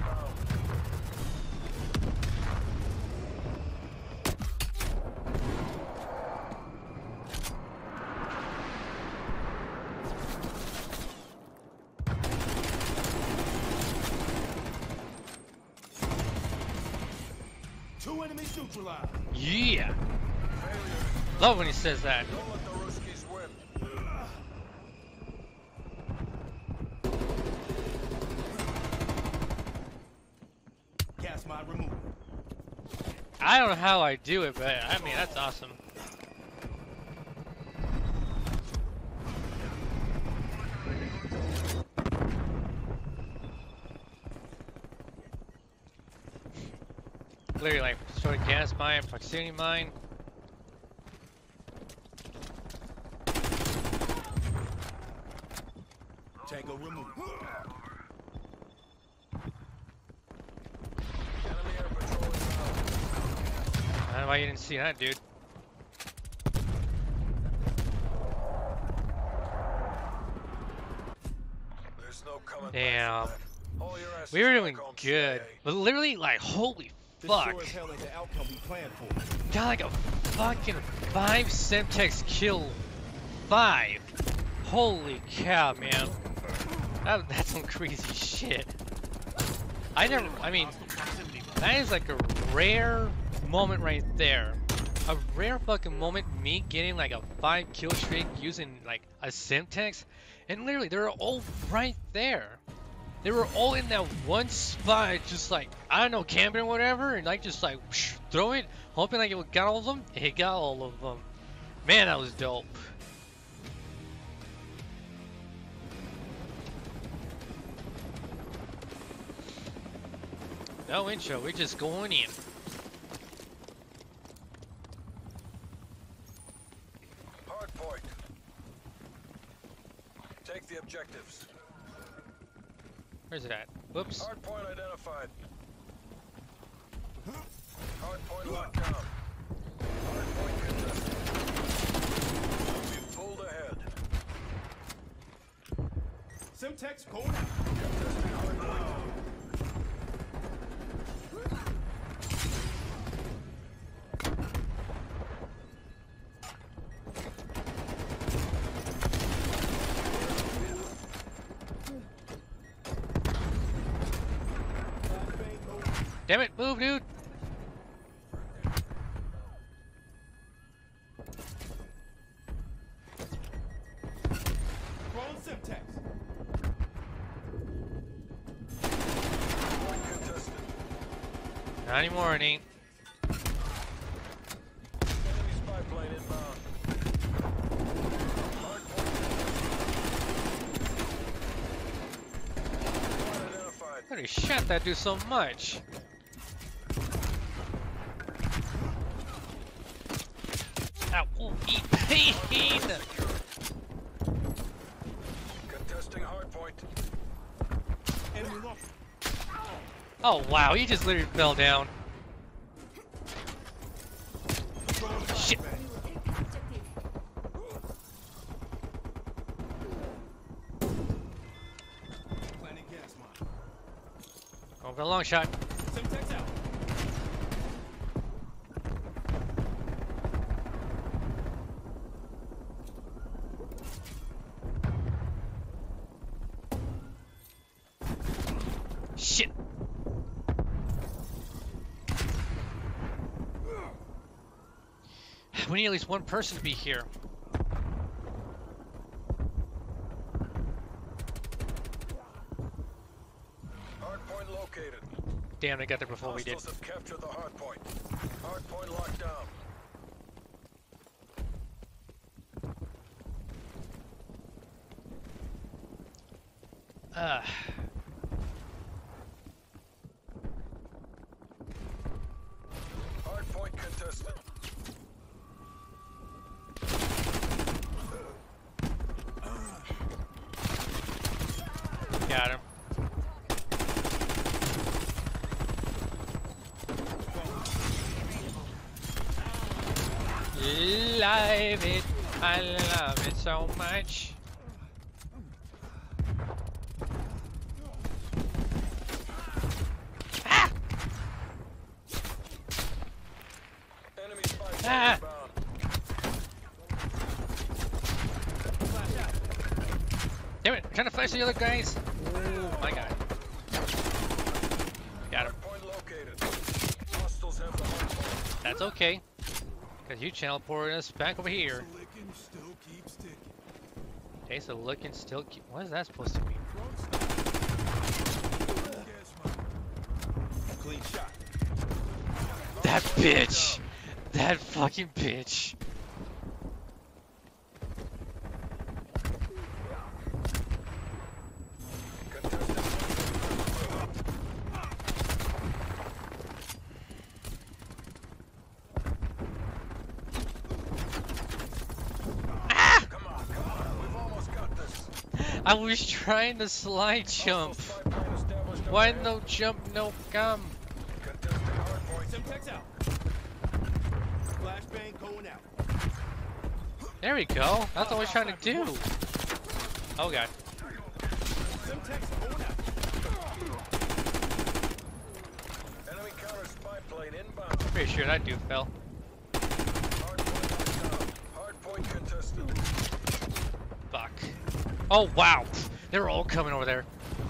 Mine removed. I don't know how I do it, but I mean, that's awesome. Literally like sort of gas mine, proximity mine. Tango removed. Enemy air patrol inbound. I don't know why you didn't see that, dude. There's no coming Damn. back from. All your We were doing good, CIA. but literally like holy fuck. sure as hell ain't the outcome we planned for. Got like a fucking five Semtex kill. Five. Holy cow, man. That, that's some crazy shit. I never, I mean, that is like a rare moment right there. A rare fucking moment, me getting like a five kill streak using like a Semtex. And literally, they're all right there. They were all in that one spot, just like, I don't know, camping or whatever, and like just like, whoosh, throw it, hoping like it got all of them. It got all of them. Man, that was dope. No intro, we're just going in. Hard point. Take the objectives. Where's it at? Whoops. Hard point identified. Hard point locked down. Hard point contested. We've pulled ahead. Semtex going out. Contesting hard point. Damn it, move, dude. Throwing Semtex. Point contested. Not anymore, it ain't. Enemy spy plane inbound. Hard point contested. Point identified. Holy shit, that do so much. Ow, ooh, eat pain! Contesting hard point. Enemy lost. Oh wow, he just literally fell down. Shit. Mine. Going for the long shot. Semtex out. Shit. We need at least one person to be here. Hardpoint located. Damn, they got there before we did. Have captured the hardpoint. Hardpoint locked down. Uh, Hardpoint contested. got him. Love it. I love it so much. Enemy spy plane Ah. inbound. Damn it, I'm trying to flash the other guys. Oh my god. Got him. Hardpoint located. Hostiles have the hardpoint. That's okay. You teleported us back over here. So licking still. Okay, so look and still keep. What is that supposed to mean? Clean shot. That bitch! That fucking bitch! Come on, come on. We've almost got this. I was trying to slide jump. Hostile spy plane established Why no jump, no come? Contesting hardpoint. Semtex out. Flashbang going out. There we go. That's what I was trying to do. Oh god. Semtex going out. Enemy counter spy plane inbound. Pretty sure that dude fell. Hardpoint locked down. Hardpoint contested. Fuck. Oh wow. They're all coming over there.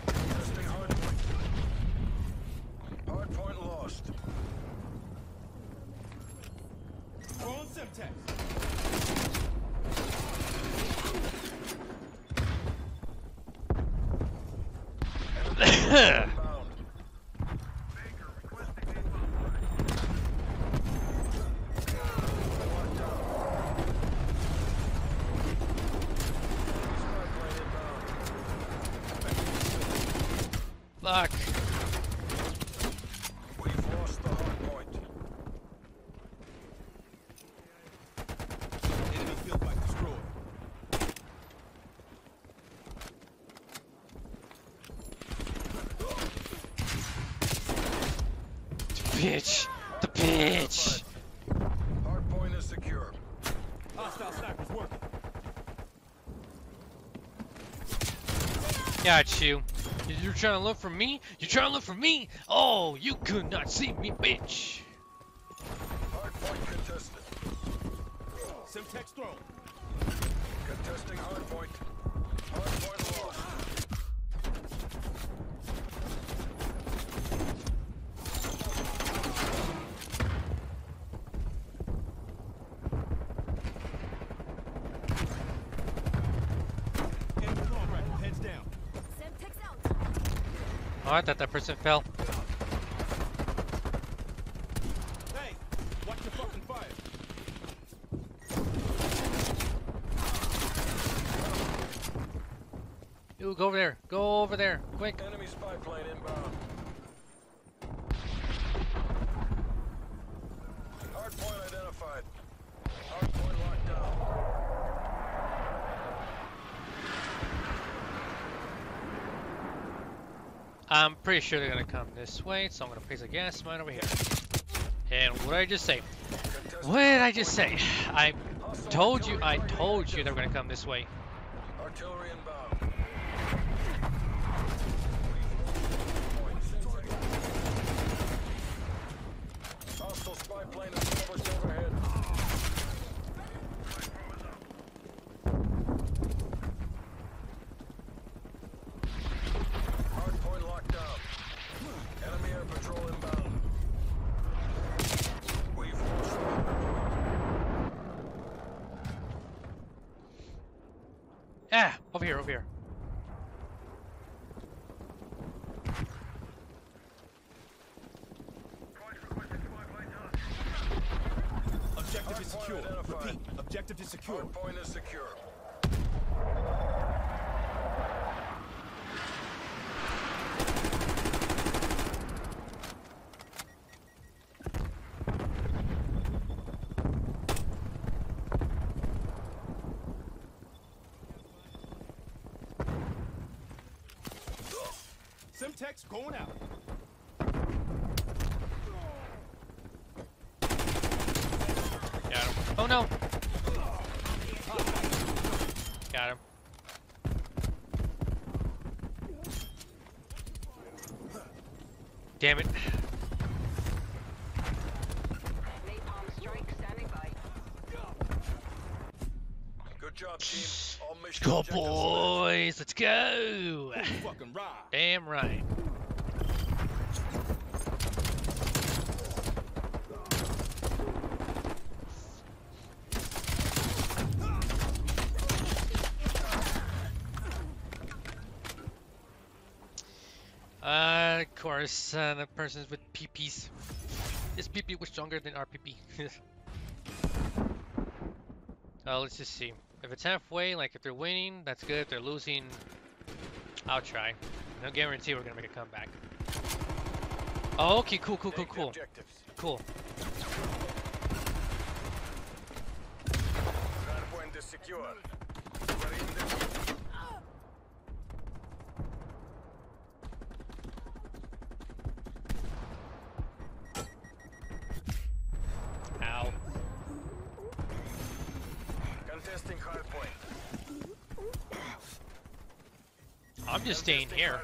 Contesting hardpoint. Hardpoint lost. Throwing Semtex. Inbound. Locked down. Spy plane inbound. Fuck. We've lost the hardpoint. Enemy field mic destroyed. Bitch. The bitch. Hardpoint is secure. Hostile snipers working. Got you. You're trying to look for me? You're trying to look for me? Oh, you could not see me, bitch. I that person fell. Hey, watch the fucking fire. Ooh, go over there. Go over there. Quick. Enemy spy plane inbound. Hardpoint identified. Hardpoint locked down. I'm sure they're gonna come this way, so I'm gonna place a gas mine over here. And what did I just say? What did I just say? I told you, I told you they were gonna come this way. Artillery inbound. Hostile spy plane established overhead. Hardpoint locked down. Enemy air patrol inbound. We've lost Ah, over here, over here. Objective is Hardpoint secure. identified. Repeat. Objective is secure. Hardpoint is secure. Semtex going out. Got him. Oh no! Got him. Damn it. Napalm strike standing by. Good job, team. All mission Go boys, let's go! Damn right. Uh, of course, uh, the persons with PPs. This PP was stronger than our PP. oh, let's just see. If it's halfway, like if they're winning, that's good. If they're losing, I'll try. No guarantee we're gonna make a comeback. Oh, okay, cool, cool, cool, cool, cool. Hardpoint is secure. We're in the Ow. contesting hardpoint. I'm just staying here.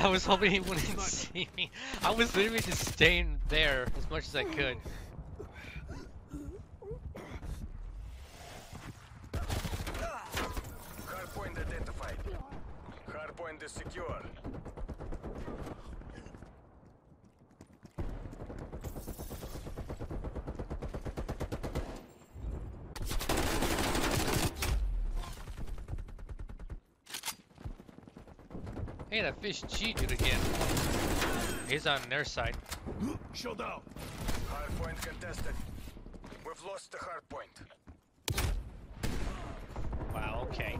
I was hoping he wouldn't see me. I was literally just staying there as much as I could. Hardpoint identified. Hardpoint is secure. Hey, that fish cheated again. On their side. Out. Hardpoint contested. We've lost the hardpoint. Wow, okay.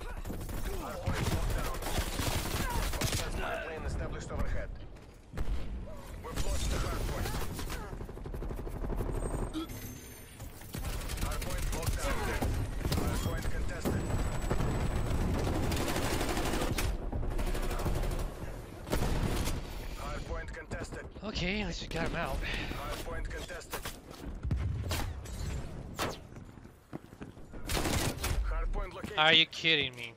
Hardpoint locked down. Hostile spy plane established overhead. We've lost the hardpoint. Hardpoint locked down. Hardpoint contested. Hardpoint contested. Okay, let's just got him out. Hardpoint contested. Hardpoint located. Are you kidding me?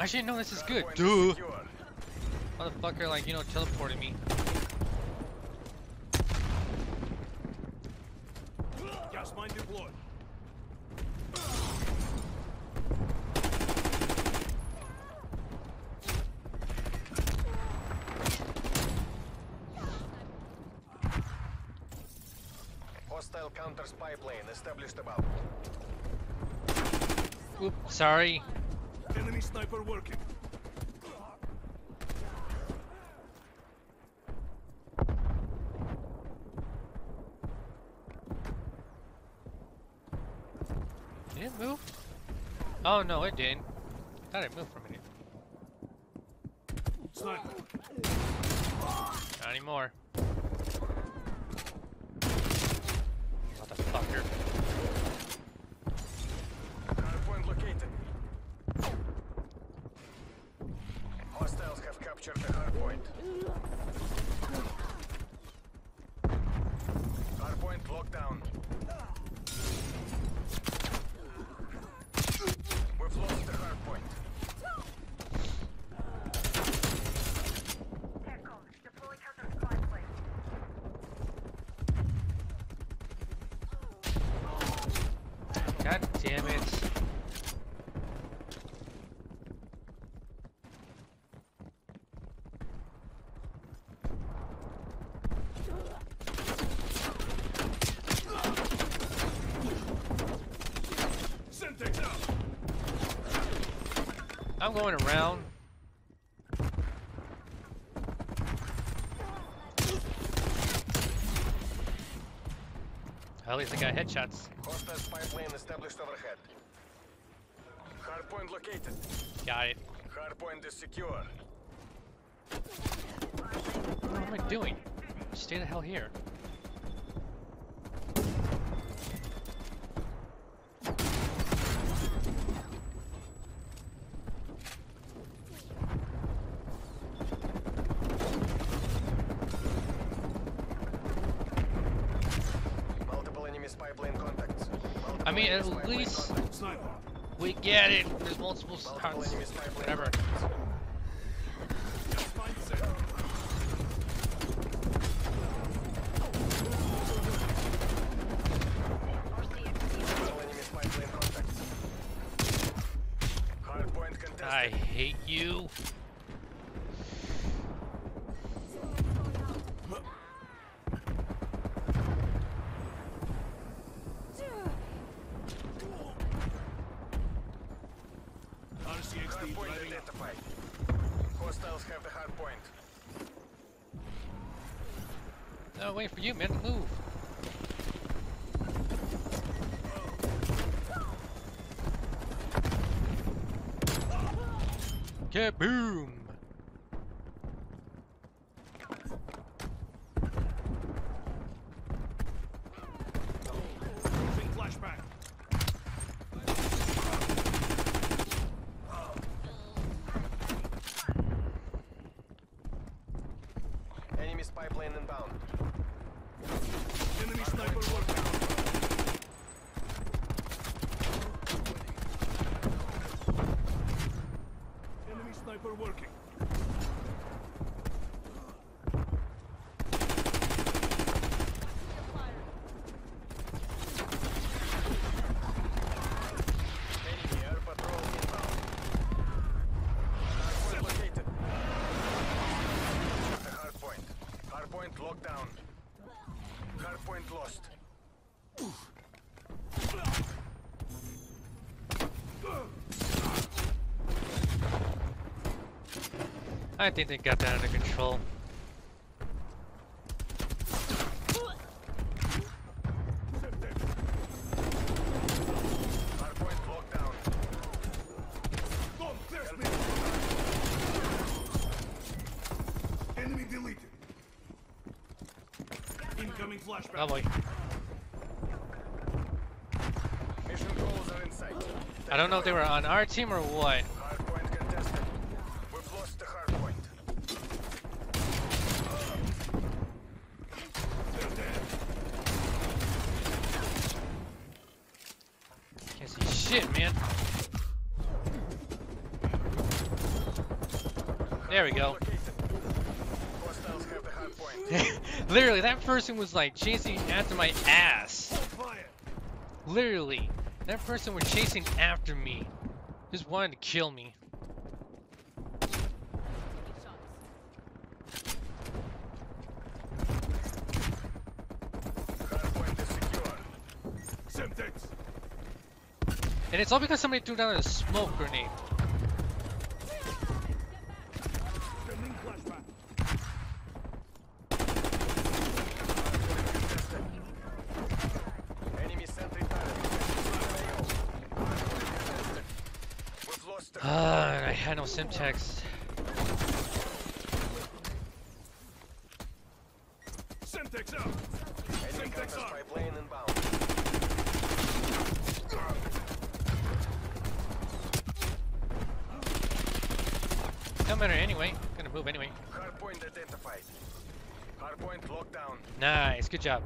I should know this is good. Dude. Motherfucker, like, you know, teleported me. Gas mine deployed. Hostile counter spy plane established above. Sorry. Enemy sniper working. Did it move? Oh, no, it didn't. Thought it moved for a minute. Sniper. Not anymore. Motherfucker. Hardpoint located. captured the hard point. Hard point locked down. We've lost the hard point. God damn it. Semtex out! I'm going around. At least I got headshots. Hostile spy plane established overhead. Hard point located. Got it. Hard point is secure. What am I doing? Stay the hell here. Multiple enemy spy plane contacts. Multiple I mean, enemy at spy plane least- contacts. Sniper. We get it. There's multiple Multiple spots. enemy spy plane Whatever. contacts. Just find set. Multiple enemy spy contacts. Hard point contested. I hate you. Hard RCXD point driving up. identified. Hostiles have the hard point. No, wait for you, man. Move. Kaboom! Moving flashback. Enemy spy plane inbound. Enemy sniper working. Enemy sniper working. Enemy air patrol inbound. Hard point located. The hard point. Hard point locked down. Hard point lost. I think they got that under control. Semtex. Hard point locked down. Don't test me. Enemy deleted. Incoming flashback. Oh boy. Mission goals are in sight. I don't know if they were on our team or what. Hard point contested. We've lost the hard point. They're dead. Can't see shit, man. There we go. Located. Hostiles have the hard point. Literally, that person was like chasing after my ass. Literally, that person was chasing after me. Just wanted to kill me. And it's all because somebody threw down a smoke grenade. Sending flashback. Enemy sentry turret. We've lost the Ah, I had no Simtex. Semtex out. enemy Semtex counter on. spy inbound. Don't anyway. Gonna gonna move anyway. Hardpoint identified. Hardpoint locked down. Nice, good job.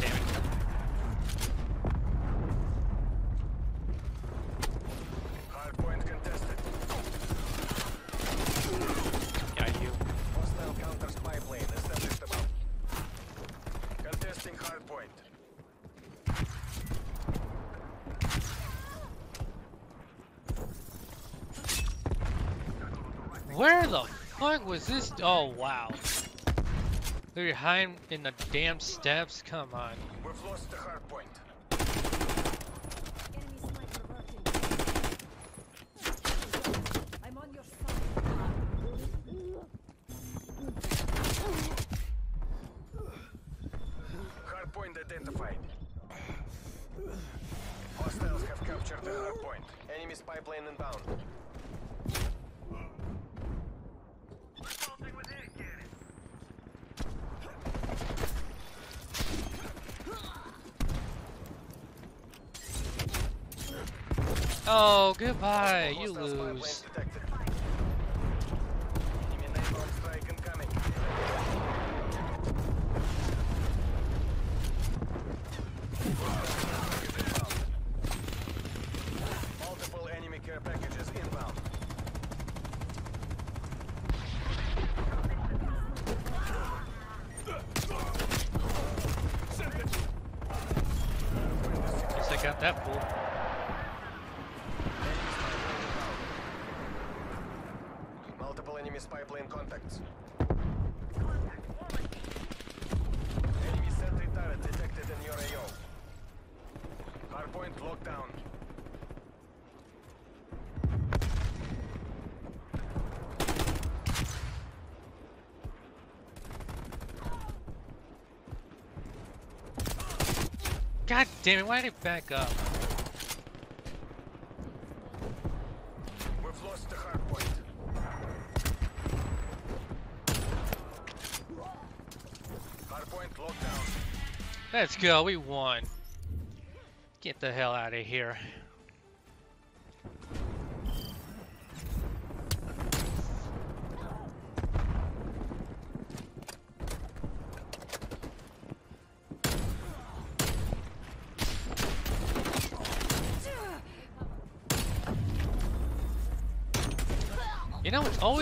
Damn it. Hardpoint contested. Yeah, you. Hostile counter spy plane established above. Contesting hardpoint. Where the fuck was this? Oh wow. They're behind in the damn steps. Come on. We've lost the hardpoint. Enemy sniper working. I'm on your side. Hardpoint identified. Hostiles have captured the hardpoint. Enemy spy plane inbound. Oh, goodbye. You Hostile spy plane lose. detected. Enemy napalm strike incoming. Multiple enemy care packages inbound. Guess I got that fool. Multiple enemy spy plane contacts. Enemy sentry turret detected in your AO. Hardpoint locked down. God damn it, why did it back up? We've lost the hardpoint. Hardpoint locked down. Let's go, we won. Get the hell out of here.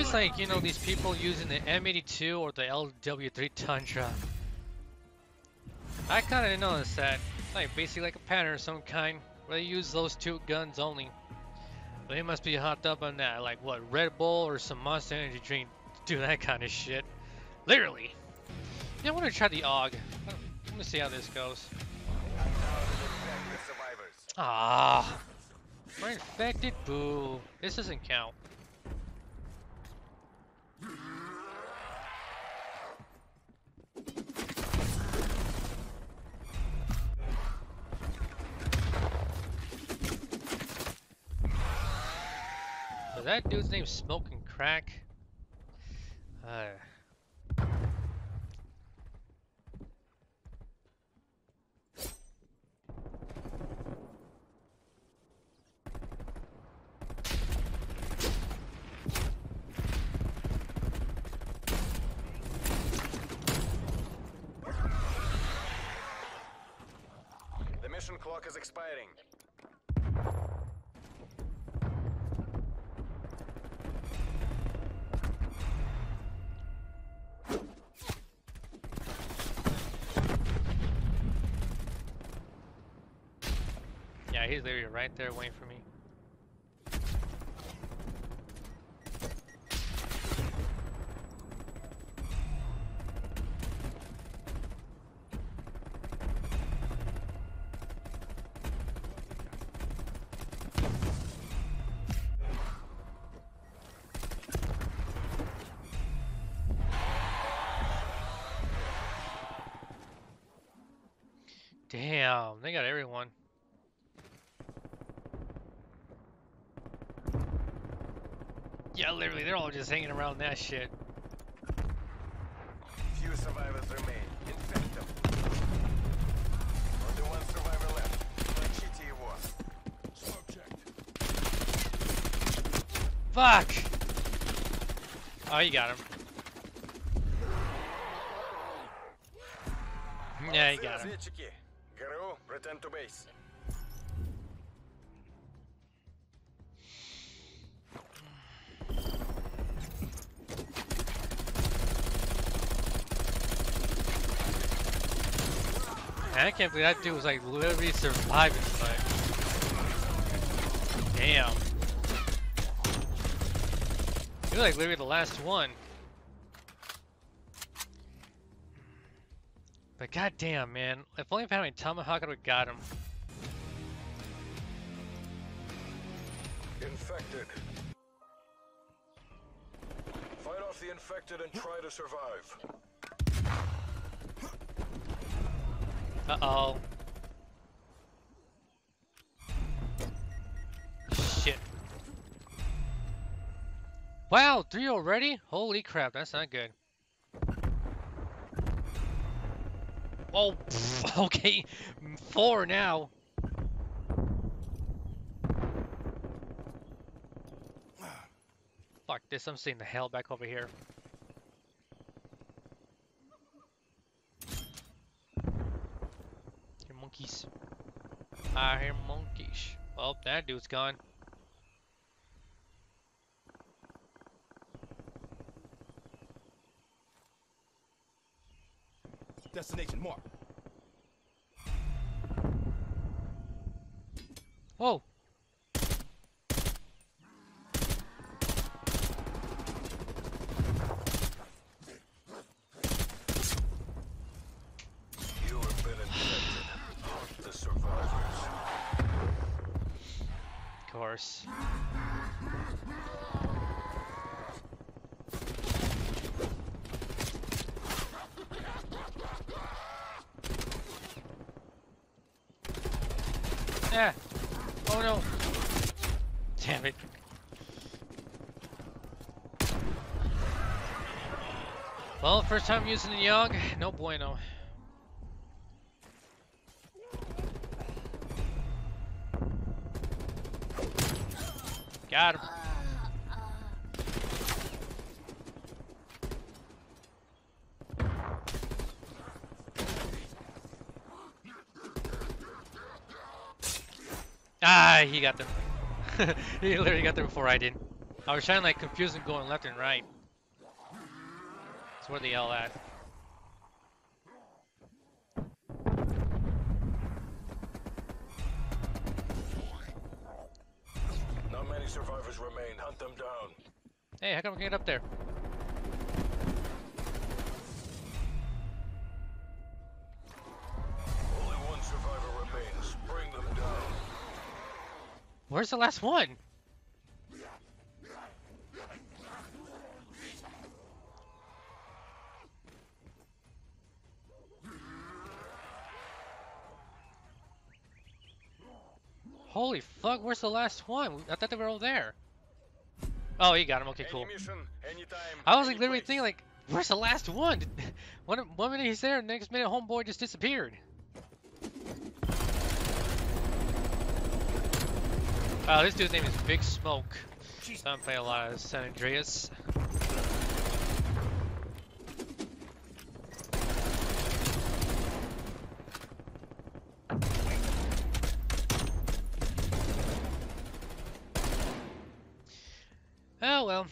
It's like, you know, these people using the M82 or the LW3 Tundra. I kind of noticed that. Like, basically like a pattern of some kind, where they use those two guns only. They must be hopped up on that, like what, Red Bull or some Monster Energy drink do that kind of shit. Literally. Yeah, I want to try the AUG. Let me see how this goes. Ah, we're infected. Boo. This doesn't count. That dude's name Smoking Crack? Uh, The mission clock is expiring. Yeah, he's literally right there waiting for me. Damn, they got everyone. Yeah, literally, they're all just hanging around that shit. Few survivors survivors remain. Infect them. Only one survivor left. Мочите его. Smoke checked. Fuck! Oh, you got him. Yeah, you got him. Разведчики. ГРУ, return to base. Can't believe that dude was like literally surviving, but damn. Was like literally the last one. But goddamn, man, if only if I had my tomahawk, I would have got him. Infected. Fight off the infected and try to survive. Uh oh. Shit. Wow, three already? Holy crap, that's not good. Oh, okay, four now. Fuck this, I'm seeing the hell back over here. Here, monkeys. I hear monkeys. Well, that dude's gone. Destination mark. Whoa! Yeah. Oh no. Damn it. Well, first time using the AUG, no bueno. Got him. Ah, he got them. he literally got there before I did. I was trying to like confuse him going left and right. That's where the all at. Not many survivors remain. Hunt them down. Hey, how come we can get up there? Where's the last one? Holy fuck, where's the last one? I thought they were all there. Oh, you got him. Okay, cool. Any mission, anytime, I was like literally place. thinking like, where's the last one? one, one minute he's there, next minute homeboy just disappeared. Oh, this dude's name is Big Smoke. So I'm playing a lot of San Andreas. Oh well,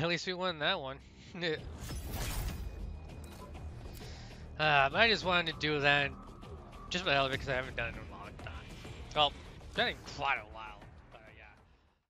at least we won that one. uh, but I just wanted to do that just for the hell of it because I haven't done it in a long time. Well, done quite a